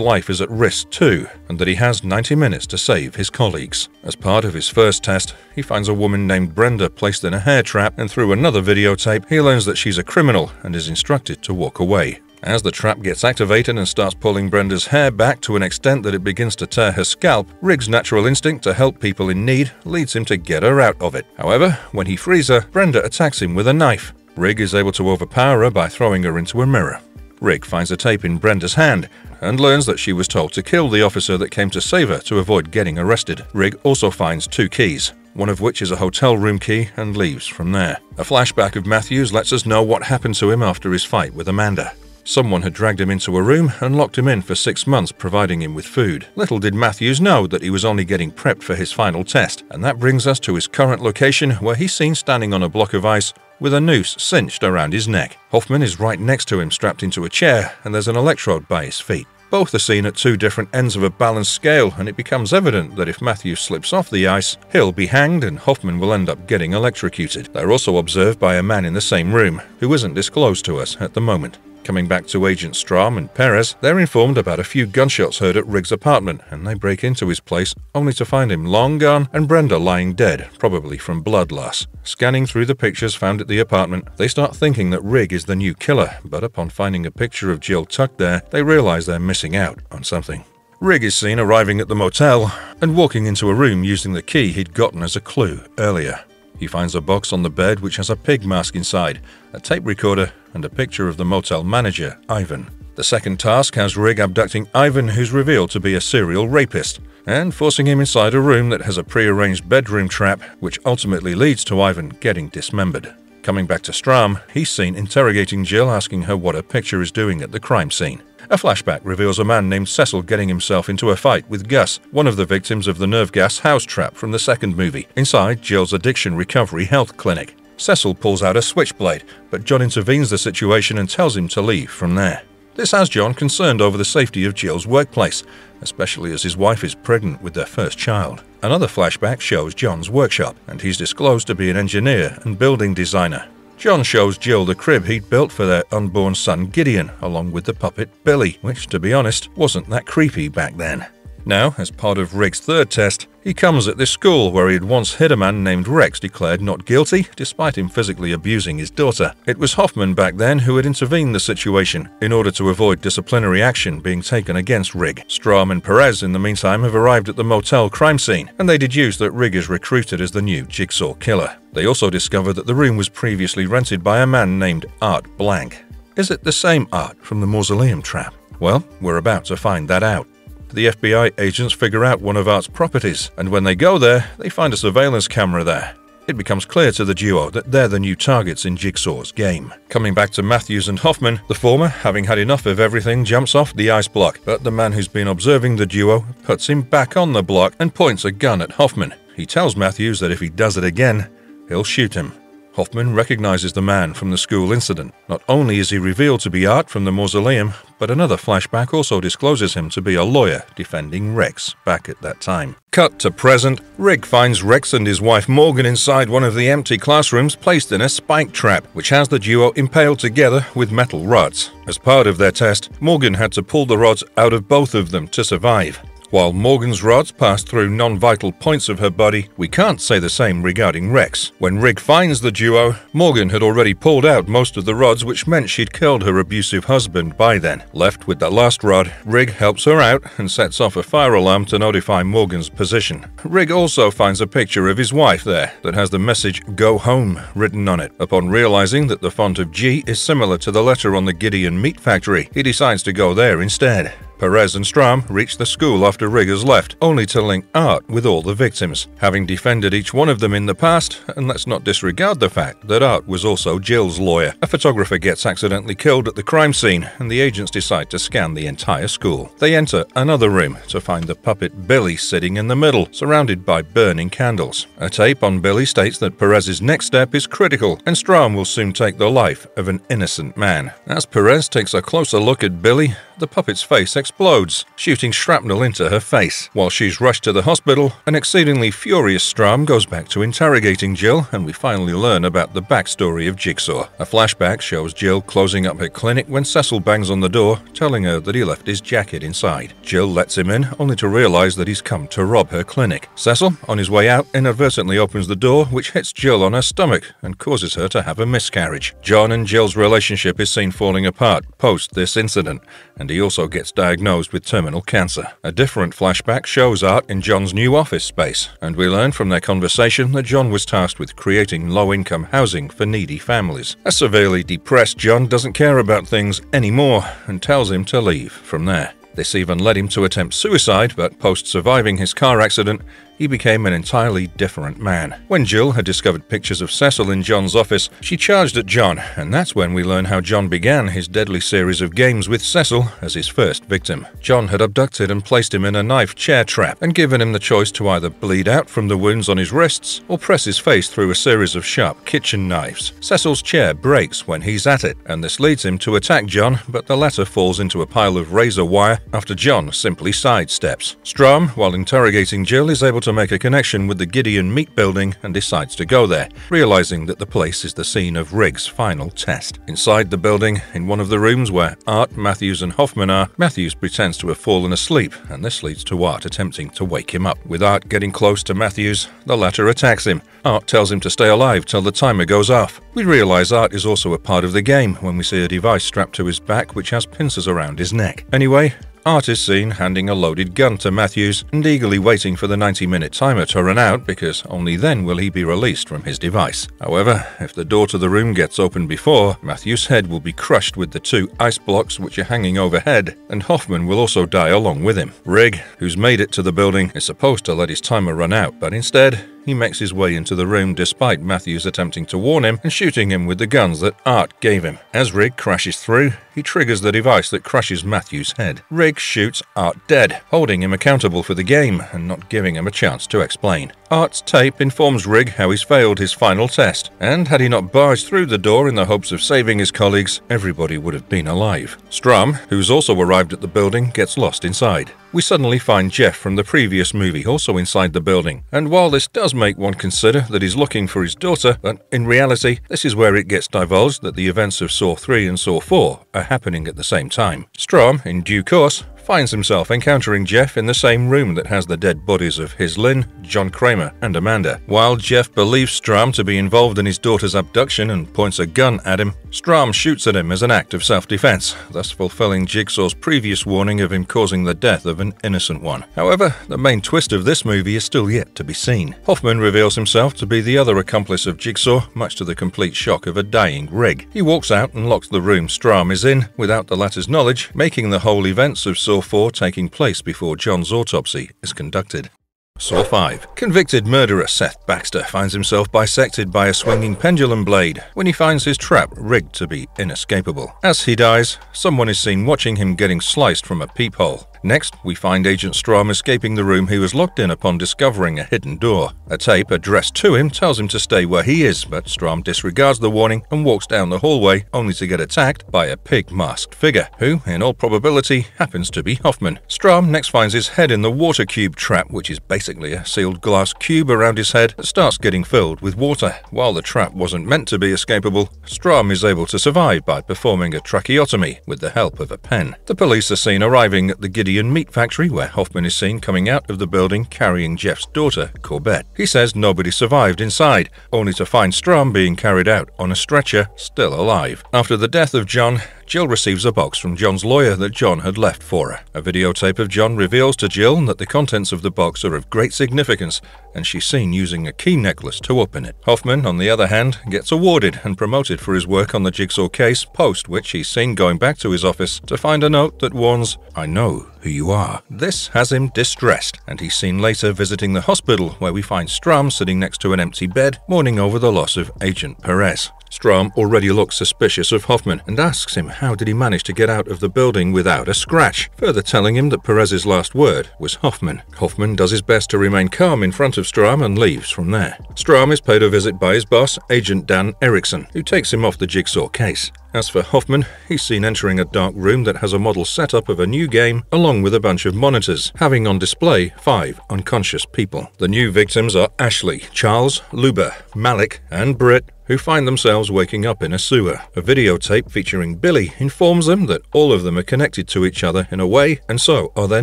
life is at risk too, and that he has 90 minutes to save his colleagues. As part of his first test, he finds a woman named Brenda placed in a hair trap, and through another videotape, he learns that she's a criminal and is instructed to walk away. As the trap gets activated and starts pulling Brenda's hair back to an extent that it begins to tear her scalp, Rigg's natural instinct to help people in need leads him to get her out of it. However, when he frees her, Brenda attacks him with a knife. Rigg is able to overpower her by throwing her into a mirror. Rigg finds a tape in Brenda's hand and learns that she was told to kill the officer that came to save her to avoid getting arrested. Rigg also finds two keys, one of which is a hotel room key, and leaves from there. A flashback of Matthews lets us know what happened to him after his fight with Amanda. Someone had dragged him into a room and locked him in for six months, providing him with food. Little did Matthews know that he was only getting prepped for his final test, and that brings us to his current location where he's seen standing on a block of ice with a noose cinched around his neck. Hoffman is right next to him, strapped into a chair, and there's an electrode by his feet. Both are seen at two different ends of a balanced scale, and it becomes evident that if Matthews slips off the ice, he'll be hanged and Hoffman will end up getting electrocuted. They're also observed by a man in the same room, who isn't disclosed to us at the moment. Coming back to Agent Strahm and Perez, they're informed about a few gunshots heard at Rigg's apartment, and they break into his place only to find him long gone and Brenda lying dead, probably from blood loss. Scanning through the pictures found at the apartment, they start thinking that Rigg is the new killer, but upon finding a picture of Jill Tuck there, they realize they're missing out on something. Rigg is seen arriving at the motel and walking into a room using the key he'd gotten as a clue earlier. He finds a box on the bed which has a pig mask inside, a tape recorder, and a picture of the motel manager, Ivan. The second task has Rigg abducting Ivan, who's revealed to be a serial rapist, and forcing him inside a room that has a prearranged bedroom trap, which ultimately leads to Ivan getting dismembered. Coming back to Strahm, he's seen interrogating Jill, asking her what her picture is doing at the crime scene. A flashback reveals a man named Cecil getting himself into a fight with Gus, one of the victims of the nerve gas house trap from the second movie, inside Jill's addiction recovery health clinic. Cecil pulls out a switchblade, but John intervenes the situation and tells him to leave from there. This has John concerned over the safety of Jill's workplace, especially as his wife is pregnant with their first child. Another flashback shows John's workshop, and he's disclosed to be an engineer and building designer. John shows Jill the crib he'd built for their unborn son Gideon, along with the puppet Billy, which, to be honest, wasn't that creepy back then. Now, as part of Rigg's third test, he comes at this school where he had once hit a man named Rex declared not guilty, despite him physically abusing his daughter. It was Hoffman back then who had intervened the situation in order to avoid disciplinary action being taken against Rigg. Strahm and Perez, in the meantime, have arrived at the motel crime scene, and they deduce that Rigg is recruited as the new Jigsaw killer. They also discover that the room was previously rented by a man named Art Blank. Is it the same Art from the mausoleum trap? Well, we're about to find that out. The FBI agents figure out one of Art's properties, and when they go there, they find a surveillance camera there. It becomes clear to the duo that they're the new targets in Jigsaw's game. Coming back to Matthews and Hoffman, the former, having had enough of everything, jumps off the ice block, but the man who's been observing the duo puts him back on the block and points a gun at Hoffman. He tells Matthews that if he does it again, he'll shoot him. Hoffman recognizes the man from the school incident. Not only is he revealed to be Art from the mausoleum, but another flashback also discloses him to be a lawyer defending Rex back at that time. Cut to present, Rigg finds Rex and his wife Morgan inside one of the empty classrooms placed in a spike trap, which has the duo impaled together with metal rods. As part of their test, Morgan had to pull the rods out of both of them to survive. While Morgan's rods passed through non-vital points of her body, we can't say the same regarding Rex. When Rigg finds the duo, Morgan had already pulled out most of the rods which meant she'd killed her abusive husband by then. Left with that last rod, Rigg helps her out and sets off a fire alarm to notify Morgan's position. Rigg also finds a picture of his wife there that has the message Go Home written on it. Upon realizing that the font of G is similar to the letter on the Gideon meat factory, he decides to go there instead. Perez and Strahm reach the school after Riggers left, only to link Art with all the victims, having defended each one of them in the past, and let's not disregard the fact that Art was also Jill's lawyer. A photographer gets accidentally killed at the crime scene, and the agents decide to scan the entire school. They enter another room to find the puppet Billy sitting in the middle, surrounded by burning candles. A tape on Billy states that Perez's next step is critical, and Strahm will soon take the life of an innocent man. As Perez takes a closer look at Billy, the puppet's face explodes, shooting shrapnel into her face. While she's rushed to the hospital, an exceedingly furious Strahm goes back to interrogating Jill, and we finally learn about the backstory of Jigsaw. A flashback shows Jill closing up her clinic when Cecil bangs on the door, telling her that he left his jacket inside. Jill lets him in, only to realize that he's come to rob her clinic. Cecil, on his way out, inadvertently opens the door, which hits Jill on her stomach and causes her to have a miscarriage. John and Jill's relationship is seen falling apart post this incident, and he also gets diagnosed with terminal cancer. A different flashback shows Art in John's new office space, and we learn from their conversation that John was tasked with creating low income housing for needy families. A severely depressed John doesn't care about things anymore and tells him to leave from there. This even led him to attempt suicide, but post surviving his car accident, he became an entirely different man. When Jill had discovered pictures of Cecil in John's office, she charged at John, and that's when we learn how John began his deadly series of games with Cecil as his first victim. John had abducted and placed him in a knife chair trap and given him the choice to either bleed out from the wounds on his wrists or press his face through a series of sharp kitchen knives. Cecil's chair breaks when he's at it, and this leads him to attack John, but the latter falls into a pile of razor wire after John simply sidesteps. Strahm, while interrogating Jill, is able to make a connection with the Gideon meat building and decides to go there, realizing that the place is the scene of Rigg's final test. Inside the building, in one of the rooms where Art, Matthews, and Hoffman are, Matthews pretends to have fallen asleep, and this leads to Art attempting to wake him up. With Art getting close to Matthews, the latter attacks him. Art tells him to stay alive till the timer goes off. We realize Art is also a part of the game when we see a device strapped to his back which has pincers around his neck. Anyway, Art is seen handing a loaded gun to Matthews and eagerly waiting for the 90 minute timer to run out because only then will he be released from his device. However, if the door to the room gets opened before, Matthews' head will be crushed with the two ice blocks which are hanging overhead, and Hoffman will also die along with him. Rigg, who's made it to the building, is supposed to let his timer run out, but instead, he makes his way into the room despite Matthews attempting to warn him and shooting him with the guns that Art gave him. As Rigg crashes through, he triggers the device that crushes Matthews' head. Rigg shoots Art dead, holding him accountable for the game and not giving him a chance to explain. Art's tape informs Rigg how he's failed his final test, and had he not barged through the door in the hopes of saving his colleagues, everybody would have been alive. Strahm, who's also arrived at the building, gets lost inside. We suddenly find Jeff from the previous movie also inside the building, and while this does make one consider that he's looking for his daughter, but in reality, this is where it gets divulged that the events of Saw 3 and Saw 4 are happening at the same time. Strahm, in due course, finds himself encountering Jeff in the same room that has the dead bodies of his Lynn, John Kramer, and Amanda. While Jeff believes Strahm to be involved in his daughter's abduction and points a gun at him, Strahm shoots at him as an act of self-defense, thus fulfilling Jigsaw's previous warning of him causing the death of an innocent one. However, the main twist of this movie is still yet to be seen. Hoffman reveals himself to be the other accomplice of Jigsaw, much to the complete shock of a dying Rigg. He walks out and locks the room Strahm is in, without the latter's knowledge, making the whole events of Saw 4 taking place before John's autopsy is conducted. Saw 5. Convicted murderer Seth Baxter finds himself bisected by a swinging pendulum blade when he finds his trap rigged to be inescapable. As he dies, someone is seen watching him getting sliced from a peephole. Next, we find Agent Strahm escaping the room he was locked in upon discovering a hidden door. A tape addressed to him tells him to stay where he is, but Strahm disregards the warning and walks down the hallway only to get attacked by a pig-masked figure, who, in all probability, happens to be Hoffman. Strahm next finds his head in the water cube trap, which is basically a sealed glass cube around his head that starts getting filled with water. While the trap wasn't meant to be escapable, Strahm is able to survive by performing a tracheotomy with the help of a pen. The police are seen arriving at the Gideon Gideon Meat Factory, where Hoffman is seen coming out of the building carrying Jeff's daughter, Corbett. He says nobody survived inside, only to find Strahm being carried out on a stretcher, still alive. After the death of John, Jill receives a box from John's lawyer that John had left for her. A videotape of John reveals to Jill that the contents of the box are of great significance, and she's seen using a key necklace to open it. Hoffman, on the other hand, gets awarded and promoted for his work on the Jigsaw case, post which he's seen going back to his office to find a note that warns, I know who you are. This has him distressed, and he's seen later visiting the hospital where we find Strahm sitting next to an empty bed, mourning over the loss of Agent Perez. Strahm already looks suspicious of Hoffman and asks him how did he manage to get out of the building without a scratch, further telling him that Perez's last word was Hoffman. Hoffman does his best to remain calm in front of Strahm and leaves from there. Strahm is paid a visit by his boss, Agent Dan Erickson, who takes him off the jigsaw case. As for Hoffman, he's seen entering a dark room that has a model setup of a new game along with a bunch of monitors, having on display five unconscious people. The new victims are Ashley, Charles, Luba, Malik, and Britt, who find themselves waking up in a sewer. A videotape featuring Billy informs them that all of them are connected to each other in a way, and so are their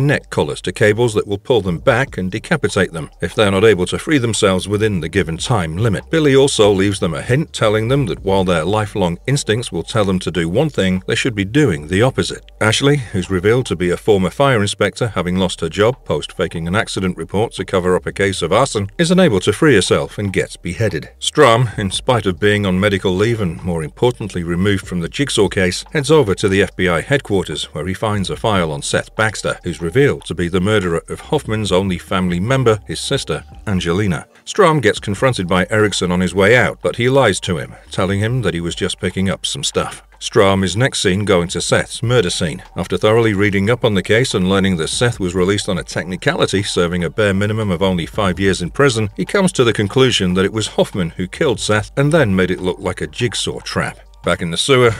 neck collars to cables that will pull them back and decapitate them if they're not able to free themselves within the given time limit. Billy also leaves them a hint telling them that while their lifelong instincts will tell them to do one thing, they should be doing the opposite. Ashley, who's revealed to be a former fire inspector having lost her job post faking an accident report to cover up a case of arson, is unable to free herself and gets beheaded. Strahm, in spite of being on medical leave and, more importantly, removed from the jigsaw case, heads over to the FBI headquarters where he finds a file on Seth Baxter, who's revealed to be the murderer of Hoffman's only family member, his sister, Angelina. Strahm gets confronted by Erickson on his way out, but he lies to him, telling him that he was just picking up some stuff. Strahm is next seen going to Seth's murder scene. After thoroughly reading up on the case and learning that Seth was released on a technicality, serving a bare minimum of only five years in prison, he comes to the conclusion that it was Hoffman who killed Seth and then made it look like a jigsaw trap. Back in the sewer,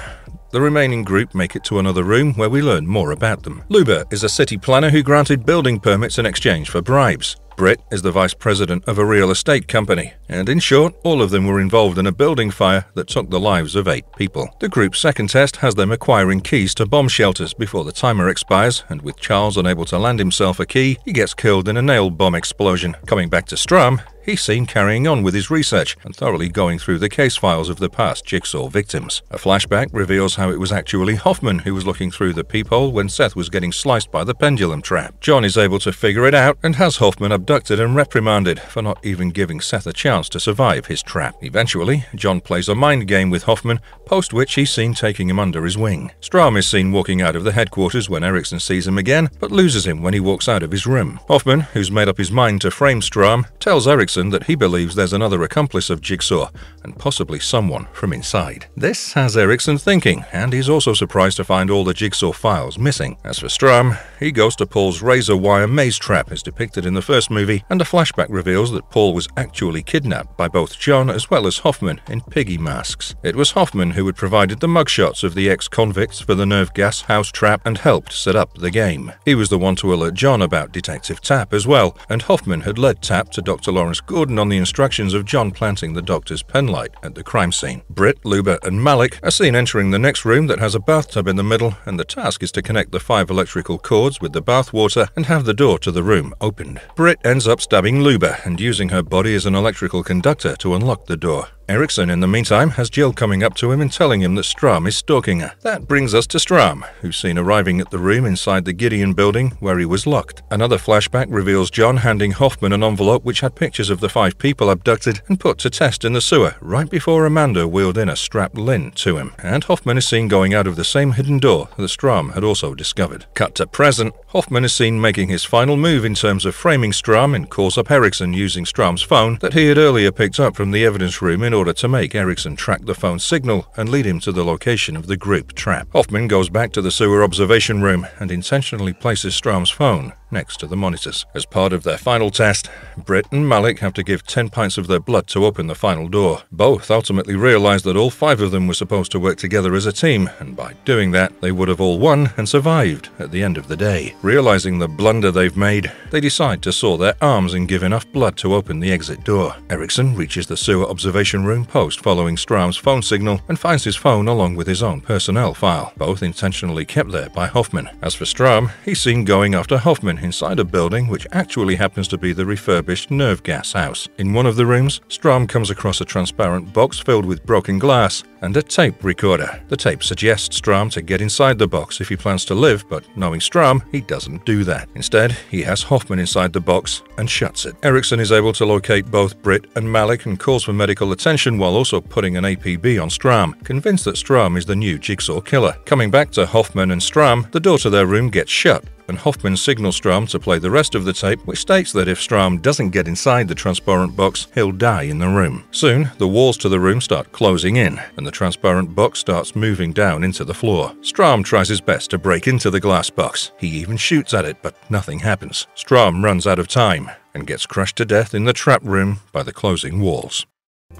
the remaining group make it to another room where we learn more about them. Luba is a city planner who granted building permits in exchange for bribes. Britt is the vice president of a real estate company, and in short, all of them were involved in a building fire that took the lives of eight people. The group's second test has them acquiring keys to bomb shelters before the timer expires, and with Charles unable to land himself a key, he gets killed in a nail bomb explosion. Coming back to Strahm, he's seen carrying on with his research and thoroughly going through the case files of the past jigsaw victims. A flashback reveals how it was actually Hoffman who was looking through the peephole when Seth was getting sliced by the pendulum trap. John is able to figure it out and has Hoffman abducted and reprimanded for not even giving Seth a chance to survive his trap. Eventually, John plays a mind game with Hoffman, post which he's seen taking him under his wing. Strahm is seen walking out of the headquarters when Erickson sees him again, but loses him when he walks out of his room. Hoffman, who's made up his mind to frame Strahm, tells Erickson that he believes there's another accomplice of Jigsaw, and possibly someone from inside. This has Erickson thinking, and he's also surprised to find all the Jigsaw files missing. As for Strahm, he goes to Paul's razor wire maze trap as depicted in the first movie, and a flashback reveals that Paul was actually kidnapped by both John as well as Hoffman in piggy masks. It was Hoffman who had provided the mugshots of the ex-convicts for the nerve gas house trap and helped set up the game. He was the one to alert John about Detective Tapp as well, and Hoffman had led Tapp to Dr. Lawrence Gordon on the instructions of John planting the doctor's penlight at the crime scene. Britt, Luba, and Malik are seen entering the next room that has a bathtub in the middle, and the task is to connect the five electrical cords with the bath water and have the door to the room opened. Britt ends up stabbing Luba and using her body as an electrical conductor to unlock the door. Erickson, in the meantime, has Jill coming up to him and telling him that Strahm is stalking her. That brings us to Strahm, who's seen arriving at the room inside the Gideon building where he was locked. Another flashback reveals John handing Hoffman an envelope which had pictures of the five people abducted and put to test in the sewer right before Amanda wheeled in a strapped Lynn to him. And Hoffman is seen going out of the same hidden door that Strahm had also discovered. Cut to present, Hoffman is seen making his final move in terms of framing Strahm and calls up Erickson using Strahm's phone that he had earlier picked up from the evidence room in order to make Erickson track the phone signal and lead him to the location of the group trap. Hoffman goes back to the sewer observation room and intentionally places Strahm's phone next to the monitors. As part of their final test, Britt and Malik have to give 10 pints of their blood to open the final door. Both ultimately realize that all five of them were supposed to work together as a team, and by doing that, they would have all won and survived at the end of the day. Realizing the blunder they've made, they decide to saw their arms and give enough blood to open the exit door. Erickson reaches the sewer observation room post following Strahm's phone signal and finds his phone along with his own personnel file, both intentionally kept there by Hoffman. As for Strahm, he's seen going after Hoffman inside a building which actually happens to be the refurbished nerve gas house. In one of the rooms, Strahm comes across a transparent box filled with broken glass and a tape recorder. The tape suggests Strahm to get inside the box if he plans to live, but knowing Strahm, he doesn't do that. Instead, he has Hoffman inside the box and shuts it. Erickson is able to locate both Britt and Malik and calls for medical attention while also putting an APB on Strahm, convinced that Strahm is the new jigsaw killer. Coming back to Hoffman and Strahm, the door to their room gets shut, and Hoffman signals Strahm to play the rest of the tape, which states that if Strahm doesn't get inside the transparent box, he'll die in the room. Soon, the walls to the room start closing in, and the transparent box starts moving down into the floor. Strahm tries his best to break into the glass box. He even shoots at it, but nothing happens. Strahm runs out of time and gets crushed to death in the trap room by the closing walls.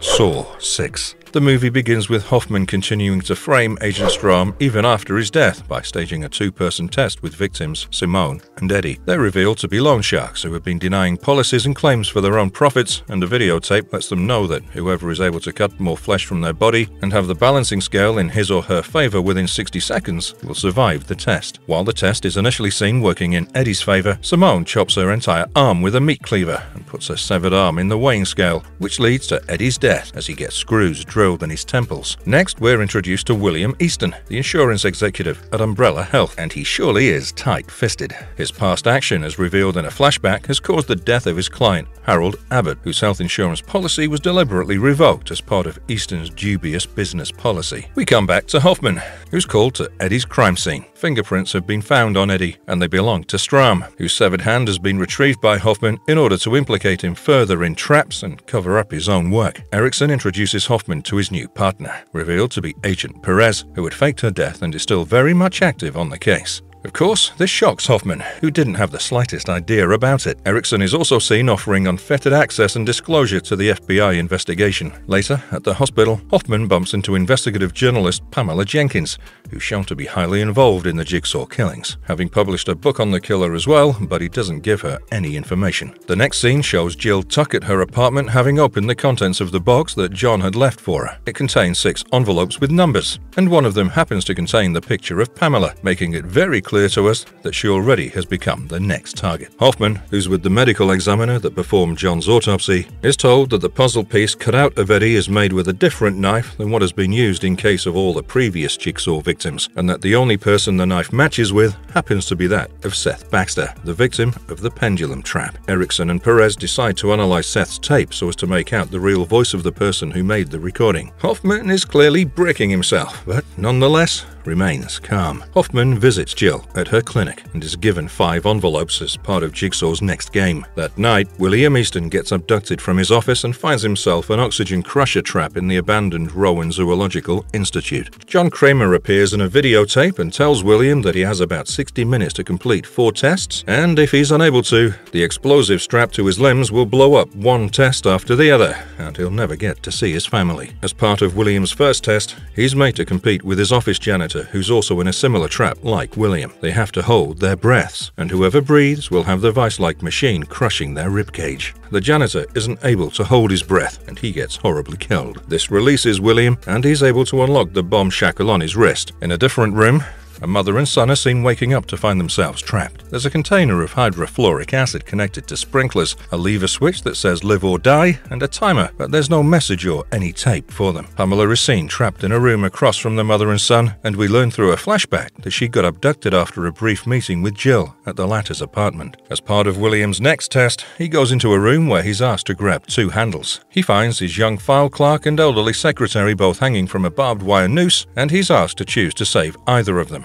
Saw 6 the movie begins with Hoffman continuing to frame Agent Strahm even after his death by staging a two person test with victims Simone and Eddie. They're revealed to be loan sharks who have been denying policies and claims for their own profits, and a videotape lets them know that whoever is able to cut more flesh from their body and have the balancing scale in his or her favor within 60 seconds will survive the test. While the test is initially seen working in Eddie's favor, Simone chops her entire arm with a meat cleaver and puts her severed arm in the weighing scale, which leads to Eddie's death as he gets screws drilled in his temples. Next, we're introduced to William Easton, the insurance executive at Umbrella Health, and he surely is tight fisted. His past action, as revealed in a flashback, has caused the death of his client, Harold Abbott, whose health insurance policy was deliberately revoked as part of Easton's dubious business policy. We come back to Hoffman, who's called to Eddie's crime scene. Fingerprints have been found on Eddie, and they belong to Strahm, whose severed hand has been retrieved by Hoffman in order to implicate him further in traps and cover up his own work. Erickson introduces Hoffman to his new partner, revealed to be Agent Perez, who had faked her death and is still very much active on the case. Of course, this shocks Hoffman, who didn't have the slightest idea about it. Erickson is also seen offering unfettered access and disclosure to the FBI investigation. Later, at the hospital, Hoffman bumps into investigative journalist Pamela Jenkins, who's shown to be highly involved in the Jigsaw killings, having published a book on the killer as well, but he doesn't give her any information. The next scene shows Jill Tuck at her apartment having opened the contents of the box that John had left for her. It contains six envelopes with numbers, and one of them happens to contain the picture of Pamela, making it very clear to us that she already has become the next target. Hoffman, who's with the medical examiner that performed John's autopsy, is told that the puzzle piece cut out of Eddie is made with a different knife than what has been used in case of all the previous jigsaw victims, and that the only person the knife matches with happens to be that of Seth Baxter, the victim of the pendulum trap. Erickson and Perez decide to analyze Seth's tape so as to make out the real voice of the person who made the recording. Hoffman is clearly bricking himself, but nonetheless remains calm. Hoffman visits Jill at her clinic and is given five envelopes as part of Jigsaw's next game. That night, William Easton gets abducted from his office and finds himself an oxygen crusher trap in the abandoned Rowan Zoological Institute. John Kramer appears in a videotape and tells William that he has about 60 minutes to complete four tests, and if he's unable to, the explosive strapped to his limbs will blow up one test after the other, and he'll never get to see his family. As part of William's first test, he's made to compete with his office janitor, who's also in a similar trap like William. They have to hold their breaths, and whoever breathes will have the vice-like machine crushing their ribcage. The janitor isn't able to hold his breath, and he gets horribly killed. This releases William, and he's able to unlock the bomb shackle on his wrist. In a different room, a mother and son are seen waking up to find themselves trapped. There's a container of hydrofluoric acid connected to sprinklers, a lever switch that says live or die, and a timer, but there's no message or any tape for them. Pamela is seen trapped in a room across from the mother and son, and we learn through a flashback that she got abducted after a brief meeting with Jill at the latter's apartment. As part of William's next test, he goes into a room where he's asked to grab two handles. He finds his young file clerk and elderly secretary both hanging from a barbed wire noose, and he's asked to choose to save either of them.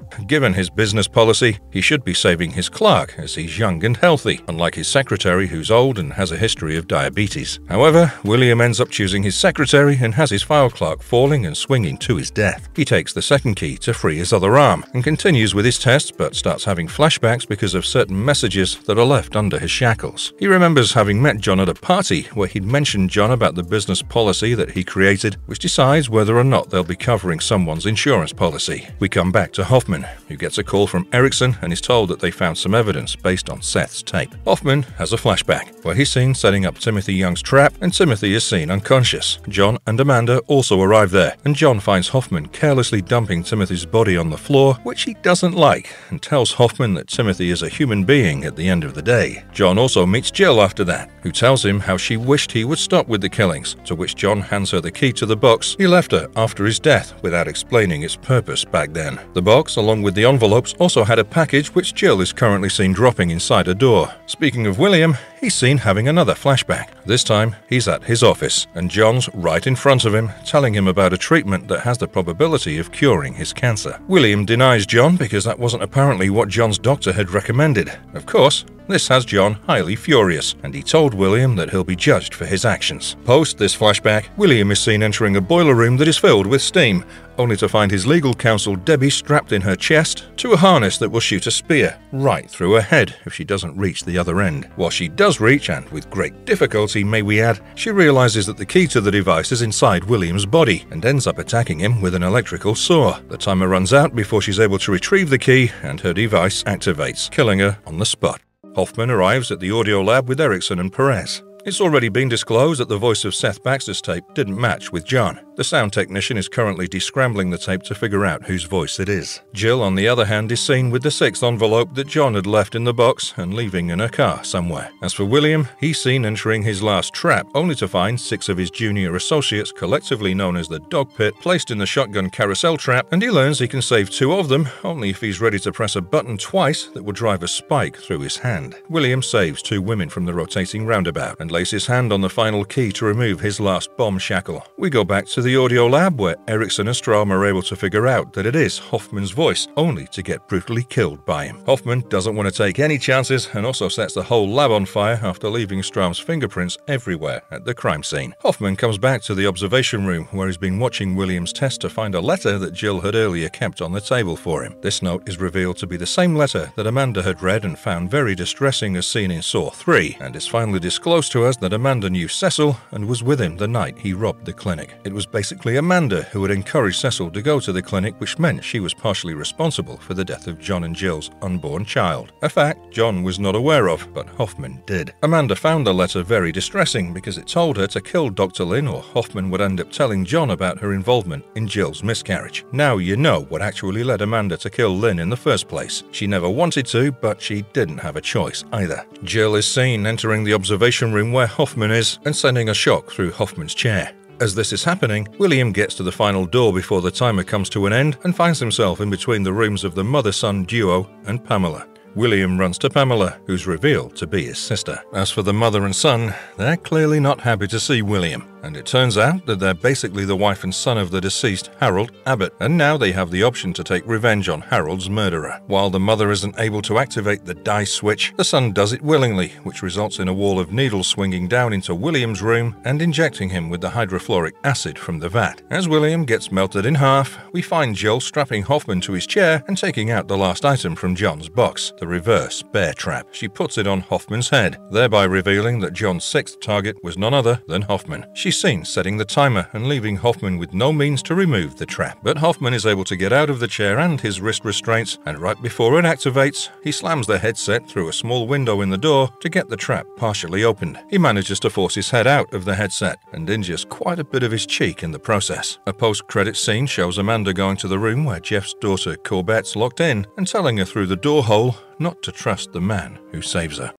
Given his business policy, he should be saving his clerk as he's young and healthy, unlike his secretary who's old and has a history of diabetes. However, William ends up choosing his secretary and has his file clerk falling and swinging to his death. He takes the second key to free his other arm and continues with his tests but starts having flashbacks because of certain messages that are left under his shackles. He remembers having met John at a party where he'd mentioned John about the business policy that he created, which decides whether or not they'll be covering someone's insurance policy. We come back to Hoffman, who gets a call from Erickson and is told that they found some evidence based on Seth's tape. Hoffman has a flashback where he's seen setting up Timothy Young's trap and Timothy is seen unconscious. John and Amanda also arrive there and John finds Hoffman carelessly dumping Timothy's body on the floor, which he doesn't like, and tells Hoffman that Timothy is a human being at the end of the day. John also meets Jill after that, who tells him how she wished he would stop with the killings, to which John hands her the key to the box he left her after his death without explaining its purpose back then. The box, along with the envelopes, also had a package which Jill is currently seen dropping inside a door. Speaking of William, he's seen having another flashback. This time, he's at his office, and John's right in front of him, telling him about a treatment that has the probability of curing his cancer. William denies John because that wasn't apparently what John's doctor had recommended. Of course, This has John highly furious, and he told William that he'll be judged for his actions. Post this flashback, William is seen entering a boiler room that is filled with steam, only to find his legal counsel Debbie strapped in her chest to a harness that will shoot a spear right through her head if she doesn't reach the other end. While she does reach, and with great difficulty, may we add, she realizes that the key to the device is inside William's body and ends up attacking him with an electrical saw. The timer runs out before she's able to retrieve the key and her device activates, killing her on the spot. Hoffman arrives at the audio lab with Erickson and Perez. It's already been disclosed that the voice of Seth Baxter's tape didn't match with John. The sound technician is currently descrambling the tape to figure out whose voice it is. Jill, on the other hand, is seen with the sixth envelope that John had left in the box and leaving in a car somewhere. As for William, he's seen entering his last trap, only to find six of his junior associates, collectively known as the Dog Pit, placed in the shotgun carousel trap, and he learns he can save two of them, only if he's ready to press a button twice that will drive a spike through his hand. William saves two women from the rotating roundabout and lays his hand on the final key to remove his last bomb shackle. We go back to the audio lab where Erickson and Strahm are able to figure out that it is Hoffman's voice, only to get brutally killed by him. Hoffman doesn't want to take any chances and also sets the whole lab on fire after leaving Strahm's fingerprints everywhere at the crime scene. Hoffman comes back to the observation room where he's been watching William's test to find a letter that Jill had earlier kept on the table for him. This note is revealed to be the same letter that Amanda had read and found very distressing as seen in Saw 3, and is finally disclosed to us that Amanda knew Cecil and was with him the night he robbed the clinic. It was basically Amanda who had encouraged Cecil to go to the clinic, which meant she was partially responsible for the death of John and Jill's unborn child. A fact John was not aware of, but Hoffman did. Amanda found the letter very distressing because it told her to kill Dr. Lynn or Hoffman would end up telling John about her involvement in Jill's miscarriage. Now you know what actually led Amanda to kill Lynn in the first place. She never wanted to, but she didn't have a choice either. Jill is seen entering the observation room where Hoffman is and sending a shock through Hoffman's chair. As this is happening, William gets to the final door before the timer comes to an end and finds himself in between the rooms of the mother son duo and Pamela. William runs to Pamela, who's revealed to be his sister. As for the mother and son, they're clearly not happy to see William, and it turns out that they're basically the wife and son of the deceased Harold Abbott, and now they have the option to take revenge on Harold's murderer. While the mother isn't able to activate the die switch, the son does it willingly, which results in a wall of needles swinging down into William's room and injecting him with the hydrofluoric acid from the vat. As William gets melted in half, we find Jill strapping Hoffman to his chair and taking out the last item from John's box the reverse bear trap. She puts it on Hoffman's head, thereby revealing that John's sixth target was none other than Hoffman. Seen setting the timer and leaving Hoffman with no means to remove the trap. But Hoffman is able to get out of the chair and his wrist restraints, and right before it activates, he slams the headset through a small window in the door to get the trap partially opened. He manages to force his head out of the headset and injures quite a bit of his cheek in the process. A post-credit scene shows Amanda going to the room where Jeff's daughter Corbett's locked in and telling her through the door hole not to trust the man who saves her.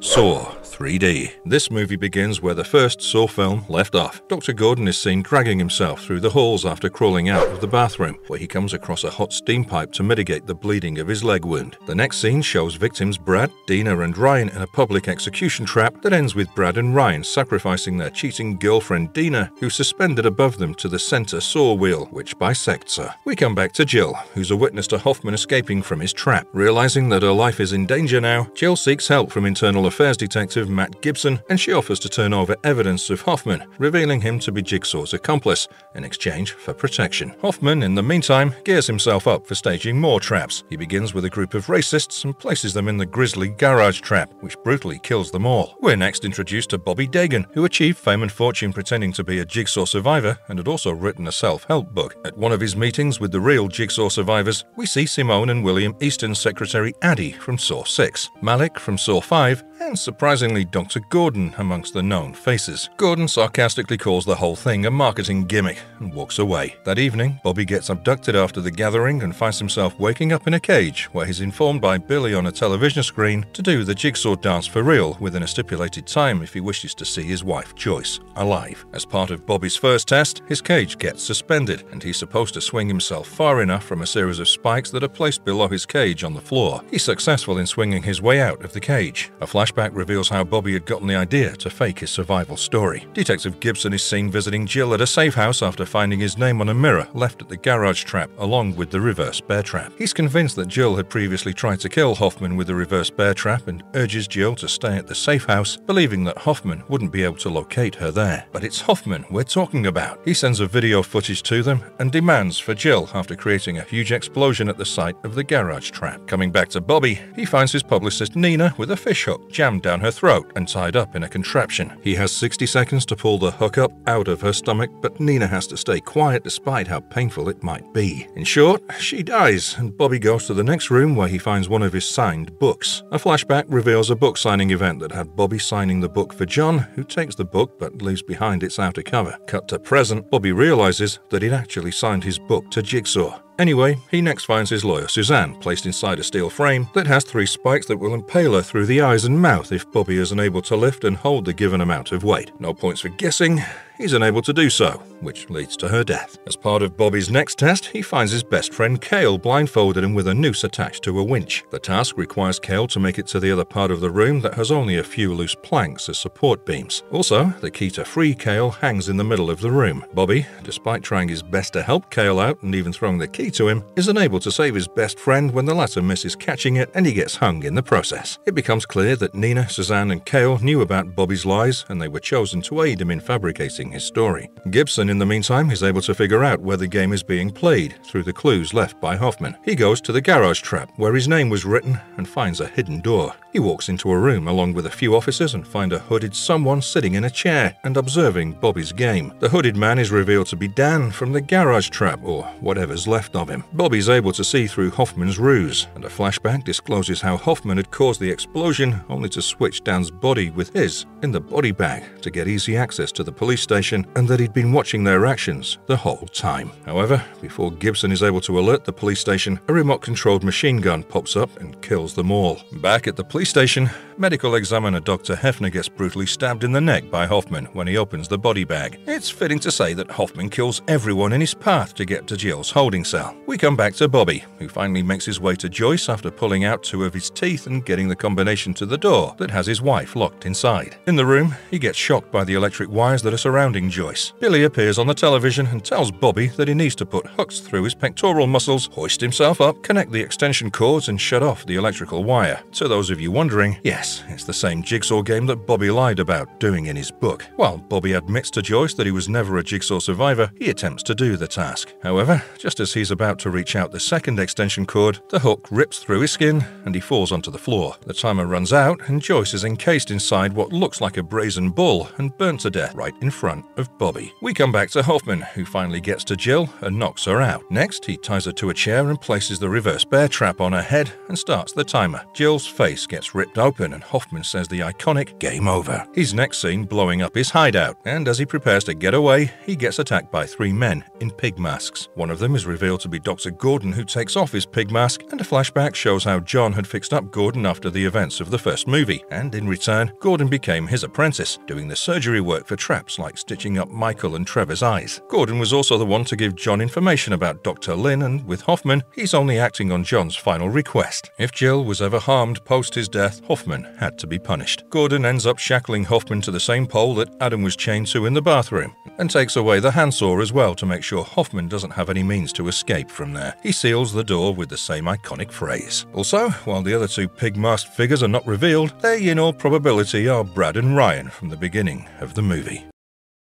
Saw 3D. This movie begins where the first Saw film left off. Dr. Gordon is seen dragging himself through the halls after crawling out of the bathroom, where he comes across a hot steam pipe to mitigate the bleeding of his leg wound. The next scene shows victims Brad, Dina, and Ryan in a public execution trap that ends with Brad and Ryan sacrificing their cheating girlfriend Dina, who's suspended above them to the center saw wheel, which bisects her. We come back to Jill, who's a witness to Hoffman escaping from his trap. Realizing that her life is in danger now, Jill seeks help from internal affairs detective Matt Gibson, and she offers to turn over evidence of Hoffman, revealing him to be Jigsaw's accomplice, in exchange for protection. Hoffman, in the meantime, gears himself up for staging more traps. He begins with a group of racists and places them in the grisly garage trap, which brutally kills them all. We're next introduced to Bobby Dagen, who achieved fame and fortune pretending to be a Jigsaw survivor and had also written a self-help book. At one of his meetings with the real Jigsaw survivors, we see Simone and William Easton's secretary Addie from Saw 6, Malik from Saw 5, and surprisingly Dr. Gordon amongst the known faces. Gordon sarcastically calls the whole thing a marketing gimmick and walks away. That evening, Bobby gets abducted after the gathering and finds himself waking up in a cage where he's informed by Billy on a television screen to do the jigsaw dance for real within a stipulated time if he wishes to see his wife Joyce alive. As part of Bobby's first test, his cage gets suspended and he's supposed to swing himself far enough from a series of spikes that are placed below his cage on the floor. He's successful in swinging his way out of the cage. A flash flashback reveals how Bobby had gotten the idea to fake his survival story. Detective Gibson is seen visiting Jill at a safe house after finding his name on a mirror left at the garage trap along with the reverse bear trap. He's convinced that Jill had previously tried to kill Hoffman with the reverse bear trap and urges Jill to stay at the safe house, believing that Hoffman wouldn't be able to locate her there. But it's Hoffman we're talking about. He sends a video footage to them and demands for Jill after creating a huge explosion at the site of the garage trap. Coming back to Bobby, he finds his publicist Nina with a fishhook jammed down her throat and tied up in a contraption. He has 60 seconds to pull the hook up out of her stomach, but Nina has to stay quiet despite how painful it might be. In short, she dies, and Bobby goes to the next room where he finds one of his signed books. A flashback reveals a book signing event that had Bobby signing the book for John, who takes the book but leaves behind its outer cover. Cut to present, Bobby realizes that he'd actually signed his book to Jigsaw. Anyway, he next finds his lawyer Suzanne placed inside a steel frame that has three spikes that will impale her through the eyes and mouth if Bobby is unable to lift and hold the given amount of weight. No points for guessing, he's unable to do so, which leads to her death. As part of Bobby's next test, he finds his best friend Cale blindfolded and with a noose attached to a winch. The task requires Cale to make it to the other part of the room that has only a few loose planks as support beams. Also, the key to free Cale hangs in the middle of the room. Bobby, despite trying his best to help Cale out and even throwing the key to him, is unable to save his best friend when the latter misses catching it and he gets hung in the process. It becomes clear that Nina, Suzanne, and Cale knew about Bobby's lies and they were chosen to aid him in fabricating his story. Gibson, in the meantime, is able to figure out where the game is being played through the clues left by Hoffman. He goes to the garage trap where his name was written and finds a hidden door. He walks into a room along with a few officers and find a hooded someone sitting in a chair and observing Bobby's game. The hooded man is revealed to be Dan from the garage trap or whatever's left of him. Bobby's able to see through Hoffman's ruse, and a flashback discloses how Hoffman had caused the explosion only to switch Dan's body with his in the body bag to get easy access to the police station and that he'd been watching their actions the whole time. However, before Gibson is able to alert the police station, a remote controlled machine gun pops up and kills them all. Back at the police station, medical examiner Dr. Hefner gets brutally stabbed in the neck by Hoffman when he opens the body bag. It's fitting to say that Hoffman kills everyone in his path to get to Jill's holding cell. We come back to Bobby, who finally makes his way to Joyce after pulling out two of his teeth and getting the combination to the door that has his wife locked inside. In the room, he gets shocked by the electric wires that are surrounding Joyce. Billy appears on the television and tells Bobby that he needs to put hooks through his pectoral muscles, hoist himself up, connect the extension cords, and shut off the electrical wire. To those of you wondering, yes, it's the same jigsaw game that Bobby lied about doing in his book. While Bobby admits to Joyce that he was never a jigsaw survivor, he attempts to do the task. However, just as he's about to reach out the second extension cord, the hook rips through his skin and he falls onto the floor. The timer runs out and Joyce is encased inside what looks like a brazen bull and burnt to death right in front of Bobby. We come back to Hoffman, who finally gets to Jill and knocks her out. Next, he ties her to a chair and places the reverse bear trap on her head and starts the timer. Jill's face gets ripped open and Hoffman says the iconic game over. He's next seen blowing up his hideout, and as he prepares to get away, he gets attacked by three men in pig masks. One of them is revealed to be Dr. Gordon, who takes off his pig mask, and a flashback shows how John had fixed up Gordon after the events of the first movie, and in return, Gordon became his apprentice, doing the surgery work for traps like stitching up Michael and Trevor's eyes. Gordon was also the one to give John information about Dr. Lynn, and with Hoffman, he's only acting on John's final request. If Jill was ever harmed post his death, Hoffman had to be punished. Gordon ends up shackling Hoffman to the same pole that Adam was chained to in the bathroom, and takes away the handsaw as well to make sure Hoffman doesn't have any means to escape from there. He seals the door with the same iconic phrase. Also, while the other two pig masked figures are not revealed, they in all probability are Brad and Ryan from the beginning of the movie.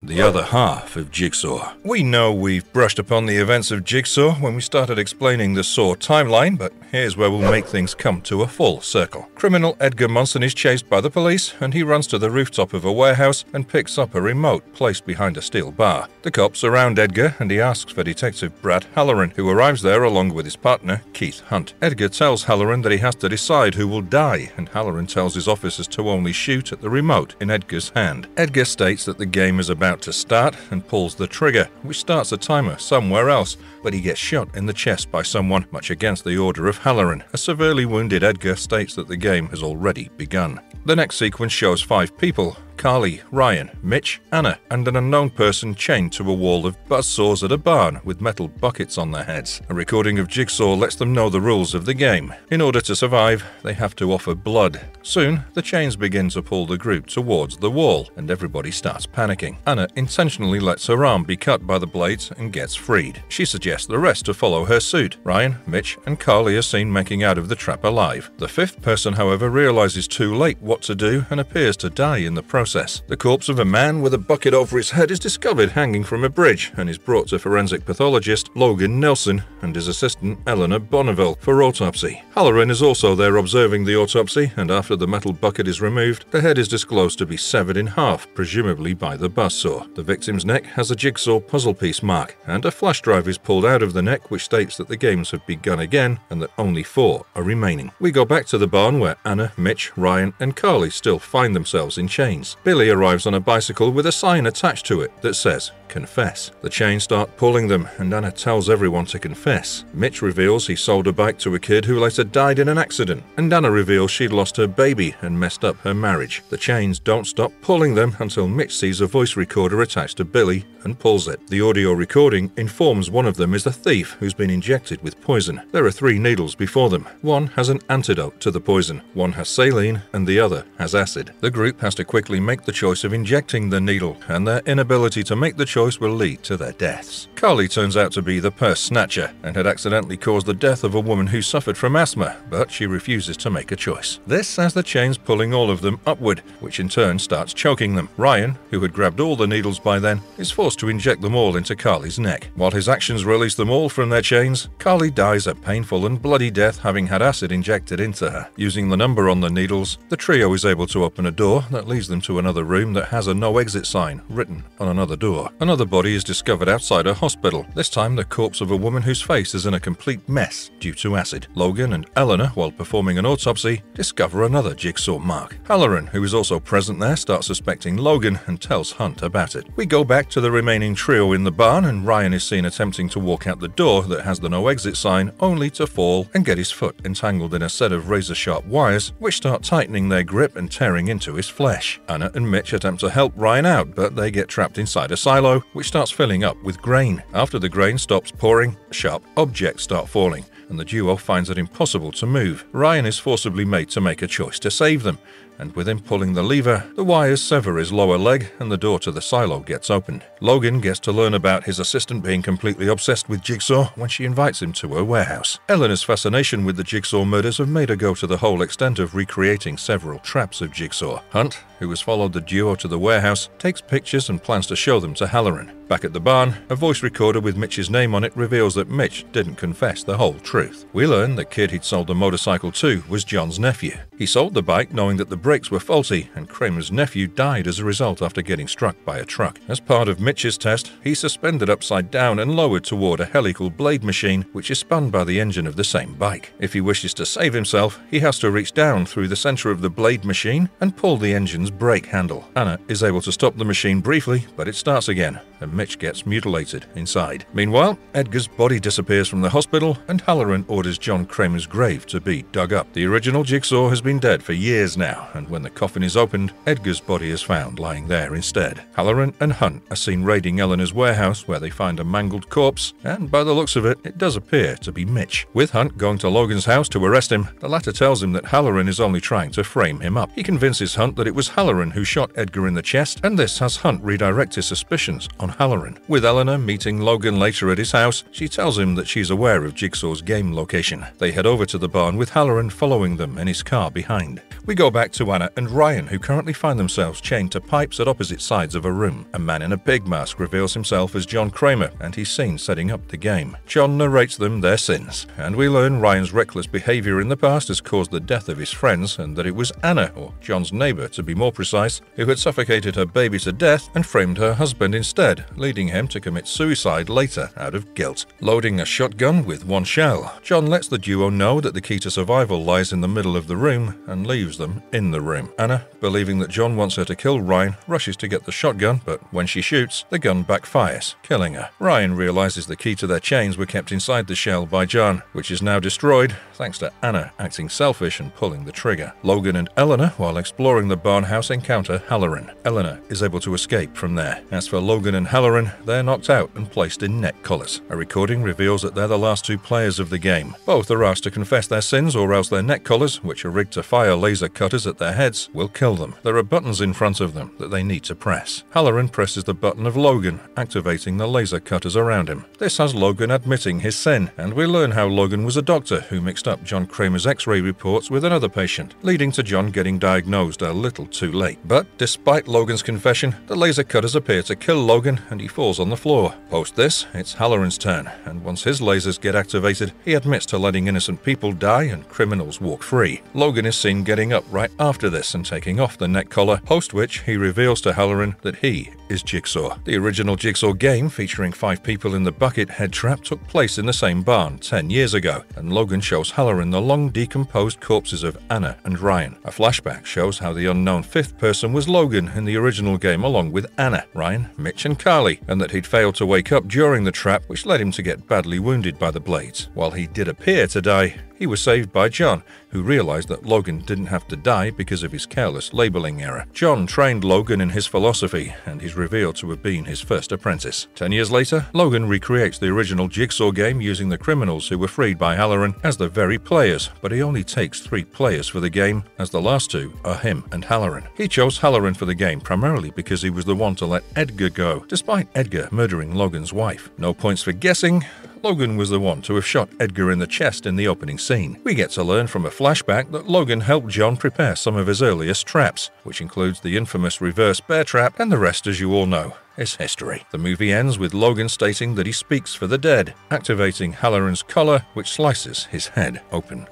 The other half of Jigsaw. We know we've brushed upon the events of Jigsaw when we started explaining the Saw timeline, but here's where we'll make things come to a full circle. Criminal Edgar Munson is chased by the police, and he runs to the rooftop of a warehouse and picks up a remote placed behind a steel bar. The cops surround Edgar, and he asks for Detective Brad Halloran, who arrives there along with his partner, Keith Hunt. Edgar tells Halloran that he has to decide who will die, and Halloran tells his officers to only shoot at the remote in Edgar's hand. Edgar states that the game is about to start and pulls the trigger, which starts a timer somewhere else, but he gets shot in the chest by someone, much against the order of Halloran. A severely wounded Edgar states that the game has already begun. The next sequence shows five people, Carly, Ryan, Mitch, Anna, and an unknown person chained to a wall of buzzsaws at a barn with metal buckets on their heads. A recording of Jigsaw lets them know the rules of the game. In order to survive, they have to offer blood. Soon, the chains begin to pull the group towards the wall, and everybody starts panicking. Anna intentionally lets her arm be cut by the blades and gets freed. She suggests the rest to follow her suit. Ryan, Mitch, and Carly are seen making out of the trap alive. The fifth person, however, realizes too late what to do and appears to die in the process. The corpse of a man with a bucket over his head is discovered hanging from a bridge and is brought to forensic pathologist Logan Nelson and his assistant Eleanor Bonneville for autopsy. Halloran is also there observing the autopsy, and after the metal bucket is removed, the head is disclosed to be severed in half, presumably by the buzzsaw. The victim's neck has a jigsaw puzzle piece mark, and a flash drive is pulled out of the neck which states that the games have begun again and that only four are remaining. We go back to the barn where Anna, Mitch, Ryan, and Carly still find themselves in chains. Billy arrives on a bicycle with a sign attached to it that says, Confess. The chains start pulling them, and Anna tells everyone to confess. Mitch reveals he sold a bike to a kid who later died in an accident, and Anna reveals she'd lost her baby and messed up her marriage. The chains don't stop pulling them until Mitch sees a voice recorder attached to Billy and pulls it. The audio recording informs one of them is the thief who's been injected with poison. There are three needles before them. One has an antidote to the poison, one has saline, and the other has acid. The group has to quickly make the choice of injecting the needle, and their inability to make the choice will lead to their deaths. Carly turns out to be the purse snatcher and had accidentally caused the death of a woman who suffered from asthma, but she refuses to make a choice. This has the chains pulling all of them upward, which in turn starts choking them. Ryan, who had grabbed all the needles by then, is forced to inject them all into Carly's neck. While his actions release them all from their chains, Carly dies a painful and bloody death having had acid injected into her. Using the number on the needles, the trio is able to open a door that leads them to another room that has a no exit sign written on another door. Another body is discovered outside a hospital, this time the corpse of a woman whose face is in a complete mess due to acid. Logan and Eleanor, while performing an autopsy, discover another jigsaw mark. Halloran, who is also present there, starts suspecting Logan and tells Hunt about it. We go back to the remaining trio in the barn, and Ryan is seen attempting to walk out the door that has the no exit sign, only to fall and get his foot entangled in a set of razor sharp wires, which start tightening their grip and tearing into his flesh. Anna and Mitch attempt to help Ryan out, but they get trapped inside a silo, which starts filling up with grain. After the grain stops pouring, sharp objects start falling and the duo finds it impossible to move. Ryan is forcibly made to make a choice to save them, and with him pulling the lever, the wires sever his lower leg and the door to the silo gets opened. Logan gets to learn about his assistant being completely obsessed with Jigsaw when she invites him to her warehouse. Eleanor's fascination with the Jigsaw murders have made her go to the whole extent of recreating several traps of Jigsaw. Hunt, who has followed the duo to the warehouse, takes pictures and plans to show them to Halloran. Back at the barn, a voice recorder with Mitch's name on it reveals that Mitch didn't confess the whole truth. We learn the kid he'd sold the motorcycle to was John's nephew. He sold the bike knowing that the brakes were faulty, and Kramer's nephew died as a result after getting struck by a truck. As part of Mitch's test, he's suspended upside down and lowered toward a helical blade machine, which is spun by the engine of the same bike. If he wishes to save himself, he has to reach down through the center of the blade machine and pull the engine's brake handle. Anna is able to stop the machine briefly, but it starts again, and Mitch gets mutilated inside. Meanwhile, Edgar's body disappears from the hospital, and Halloran orders John Kramer's grave to be dug up. The original Jigsaw has been dead for years now, and when the coffin is opened, Edgar's body is found lying there instead. Halloran and Hunt are seen raiding Eleanor's warehouse where they find a mangled corpse, and by the looks of it, it does appear to be Mitch. With Hunt going to Logan's house to arrest him, the latter tells him that Halloran is only trying to frame him up. He convinces Hunt that it was Halloran who shot Edgar in the chest, and this has Hunt redirect his suspicions on Halloran. With Eleanor meeting Logan later at his house, she tells him that she's aware of Jigsaw's game location. They head over to the barn with Halloran following them in his car behind. We go back to Anna and Ryan, who currently find themselves chained to pipes at opposite sides of a room. A man in a pig mask reveals himself as John Kramer, and he's seen setting up the game. John narrates them their sins, and we learn Ryan's reckless behavior in the past has caused the death of his friends, and that it was Anna, or John's neighbor to be more precise, who had suffocated her baby to death and framed her husband instead, leading him to commit suicide later out of guilt. Loading a shotgun with one shell, John lets the duo know that the key to survival lies in the middle of the room and leaves them in the room. Anna, believing that John wants her to kill Ryan, rushes to get the shotgun, but when she shoots, the gun backfires, killing her. Ryan realizes the key to their chains were kept inside the shell by John, which is now destroyed thanks to Anna acting selfish and pulling the trigger. Logan and Eleanor, while exploring the barn warehouse encounter Halloran. Eleanor is able to escape from there. As for Logan and Halloran, they're knocked out and placed in neck collars. A recording reveals that they're the last two players of the game. Both are asked to confess their sins or else their neck collars, which are rigged to fire laser cutters at their heads, will kill them. There are buttons in front of them that they need to press. Halloran presses the button of Logan, activating the laser cutters around him. This has Logan admitting his sin, and we learn how Logan was a doctor who mixed up John Kramer's x-ray reports with another patient, leading to John getting diagnosed a little too late. But despite Logan's confession, the laser cutters appear to kill Logan and he falls on the floor. Post this, it's Halloran's turn, and once his lasers get activated, he admits to letting innocent people die and criminals walk free. Logan is seen getting up right after this and taking off the neck collar, post which he reveals to Halloran that he is Jigsaw. The original Jigsaw game, featuring five people in the bucket head trap, took place in the same barn 10 years ago, and Logan shows Halloran the long decomposed corpses of Anna and Ryan. A flashback shows how the unknown fifth person was Logan in the original game along with Anna, Ryan, Mitch and Carly, and that he'd failed to wake up during the trap which led him to get badly wounded by the blades. While he did appear to die, he was saved by John, who realized that Logan didn't have to die because of his careless labeling error. John trained Logan in his philosophy, and he's revealed to have been his first apprentice. Ten years later, Logan recreates the original Jigsaw game using the criminals who were freed by Halloran as the very players, but he only takes three players for the game, as the last two are him and Halloran. He chose Halloran for the game primarily because he was the one to let Edgar go, despite Edgar murdering Logan's wife. No points for guessing, Logan was the one to have shot Edgar in the chest in the opening scene. We get to learn from a flashback that Logan helped John prepare some of his earliest traps, which includes the infamous reverse bear trap, and the rest, as you all know, is history. The movie ends with Logan stating that he speaks for the dead, activating Halloran's collar, which slices his head open.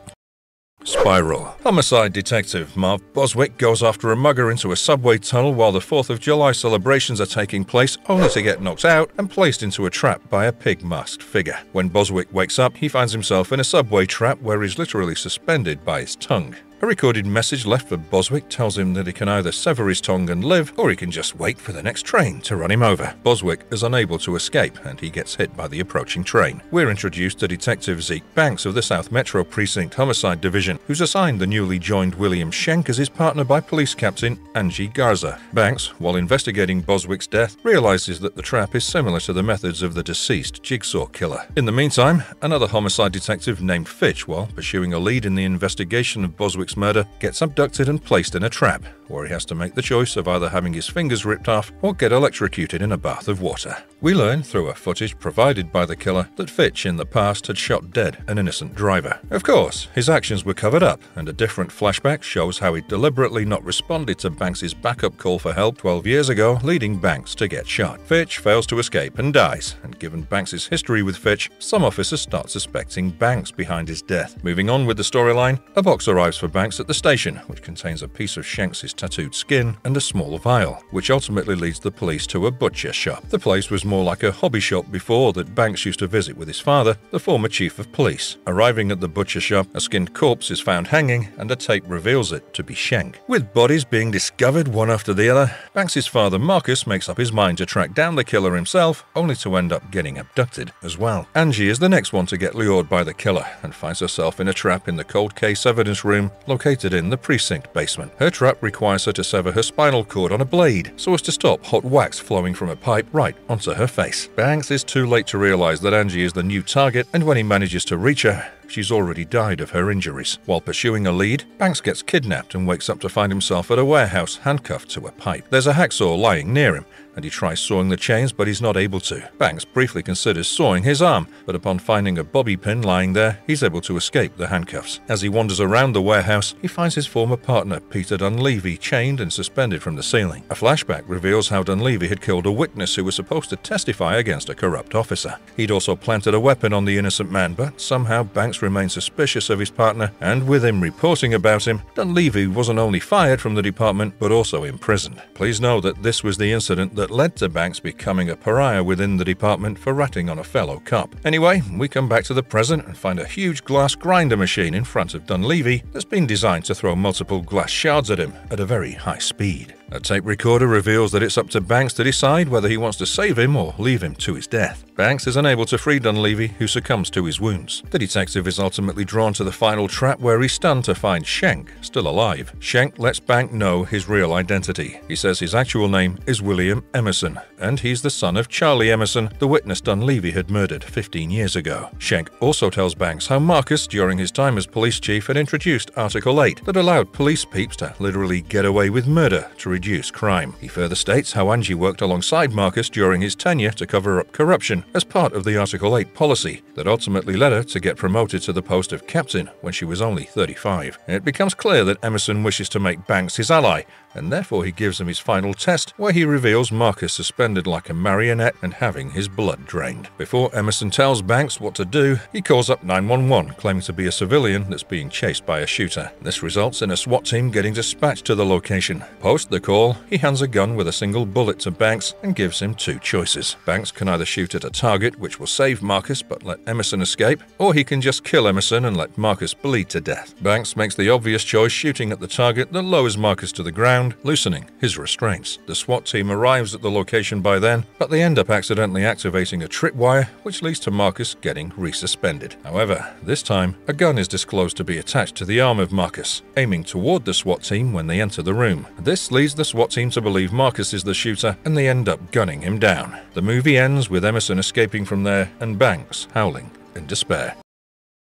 Spiral. Homicide detective Marv Bozwick goes after a mugger into a subway tunnel while the 4th of July celebrations are taking place, only to get knocked out and placed into a trap by a pig masked figure. When Bozwick wakes up, he finds himself in a subway trap where he's literally suspended by his tongue. A recorded message left for Bozwick tells him that he can either sever his tongue and live, or he can just wait for the next train to run him over. Bozwick is unable to escape, and he gets hit by the approaching train. We're introduced to Detective Zeke Banks of the South Metro Precinct Homicide Division, who's assigned the newly joined William Schenk as his partner by Police Captain Angie Garza. Banks, while investigating Bozwick's death, realizes that the trap is similar to the methods of the deceased Jigsaw killer. In the meantime, another homicide detective named Fitch, while pursuing a lead in the investigation of Bozwick's murder, gets abducted and placed in a trap, where he has to make the choice of either having his fingers ripped off or get electrocuted in a bath of water. We learn through a footage provided by the killer that Fitch in the past had shot dead an innocent driver. Of course, his actions were covered up, and a different flashback shows how he deliberately not responded to Banks's backup call for help 12 years ago, leading Banks to get shot. Fitch fails to escape and dies, and given Banks's history with Fitch, some officers start suspecting Banks behind his death. Moving on with the storyline, a box arrives for Banks at the station, which contains a piece of Schenk's tattooed skin and a small vial, which ultimately leads the police to a butcher shop. The place was more like a hobby shop before that Banks used to visit with his father, the former chief of police. Arriving at the butcher shop, a skinned corpse is found hanging, and a tape reveals it to be Schenk. With bodies being discovered one after the other, Banks's father Marcus makes up his mind to track down the killer himself, only to end up getting abducted as well. Angie is the next one to get lured by the killer and finds herself in a trap in the cold case evidence room located in the precinct basement. Her trap requires her to sever her spinal cord on a blade so as to stop hot wax flowing from a pipe right onto her face. Banks is too late to realize that Angie is the new target, and when he manages to reach her, she's already died of her injuries. While pursuing a lead, Banks gets kidnapped and wakes up to find himself at a warehouse handcuffed to a pipe. There's a hacksaw lying near him, and he tries sawing the chains, but he's not able to. Banks briefly considers sawing his arm, but upon finding a bobby pin lying there, he's able to escape the handcuffs. As he wanders around the warehouse, he finds his former partner, Peter Dunleavy, chained and suspended from the ceiling. A flashback reveals how Dunleavy had killed a witness who was supposed to testify against a corrupt officer. He'd also planted a weapon on the innocent man, but somehow Banks remained suspicious of his partner, and with him reporting about him, Dunleavy wasn't only fired from the department, but also imprisoned. Please know that this was the incident that led to Banks becoming a pariah within the department for ratting on a fellow cop. Anyway, we come back to the present and find a huge glass grinder machine in front of Dunleavy that's been designed to throw multiple glass shards at him at a very high speed. A tape recorder reveals that it's up to Banks to decide whether he wants to save him or leave him to his death. Banks is unable to free Dunleavy, who succumbs to his wounds. The detective is ultimately drawn to the final trap where he's stunned to find Schenk still alive. Schenk lets Bank know his real identity. He says his actual name is William Emerson, and he's the son of Charlie Emerson, the witness Dunleavy had murdered 15 years ago. Schenk also tells Banks how Marcus, during his time as police chief, had introduced Article 8 that allowed police peeps to literally get away with murder to reduce crime. He further states how Angie worked alongside Marcus during his tenure to cover up corruption as part of the Article 8 policy that ultimately led her to get promoted to the post of captain when she was only 35. It becomes clear that Emerson wishes to make Banks his ally, and therefore he gives him his final test where he reveals Marcus suspended like a marionette and having his blood drained. Before Emerson tells Banks what to do, he calls up 911 claiming to be a civilian that's being chased by a shooter. This results in a SWAT team getting dispatched to the location. Post the call, he hands a gun with a single bullet to Banks and gives him two choices. Banks can either shoot at a target which will save Marcus but let Emerson escape, or he can just kill Emerson and let Marcus bleed to death. Banks makes the obvious choice shooting at the target that lowers Marcus to the ground, loosening his restraints. The SWAT team arrives at the location by then, but they end up accidentally activating a tripwire, which leads to Marcus getting resuspended. However, this time, a gun is disclosed to be attached to the arm of Marcus, aiming toward the SWAT team when they enter the room. This leads the SWAT team to believe Marcus is the shooter, and they end up gunning him down. The movie ends with Emerson escaping from there and Banks howling in despair.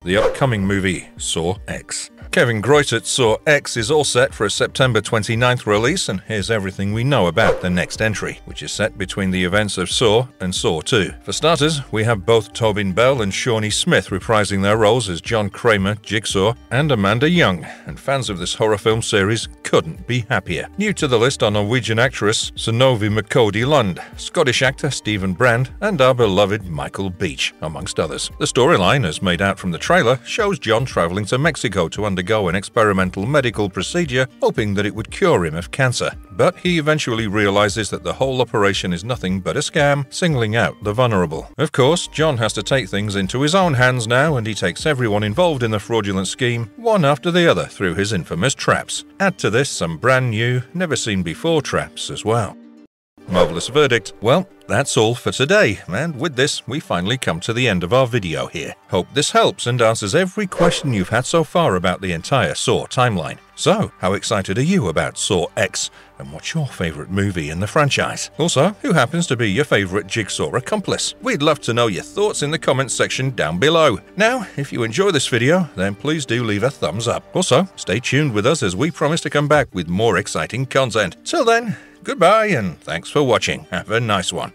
The upcoming movie, Saw X. Kevin Greutert's Saw X is all set for a September 29th release, and here's everything we know about the next entry, which is set between the events of Saw and Saw 2. For starters, we have both Tobin Bell and Shawnee Smith reprising their roles as John Kramer, Jigsaw, and Amanda Young, and fans of this horror film series couldn't be happier. New to the list are Norwegian actress Synnøve Macody Lund, Scottish actor Steven Brand, and our beloved Michael Beach, amongst others. The storyline, as made out from the trailer, shows John traveling to Mexico to undergo an experimental medical procedure, hoping that it would cure him of cancer. But he eventually realizes that the whole operation is nothing but a scam, singling out the vulnerable. Of course, John has to take things into his own hands now, and he takes everyone involved in the fraudulent scheme, one after the other, through his infamous traps. Add to this some brand new, never seen before traps as well. Marvelous verdict. Well, that's all for today, and with this, we finally come to the end of our video here. Hope this helps and answers every question you've had so far about the entire Saw timeline. So, how excited are you about Saw X? And what's your favourite movie in the franchise? Also, who happens to be your favourite Jigsaw accomplice? We'd love to know your thoughts in the comments section down below. Now, if you enjoy this video, then please do leave a thumbs up. Also, stay tuned with us as we promise to come back with more exciting content. Till then, Goodbye and thanks for watching. Have a nice one.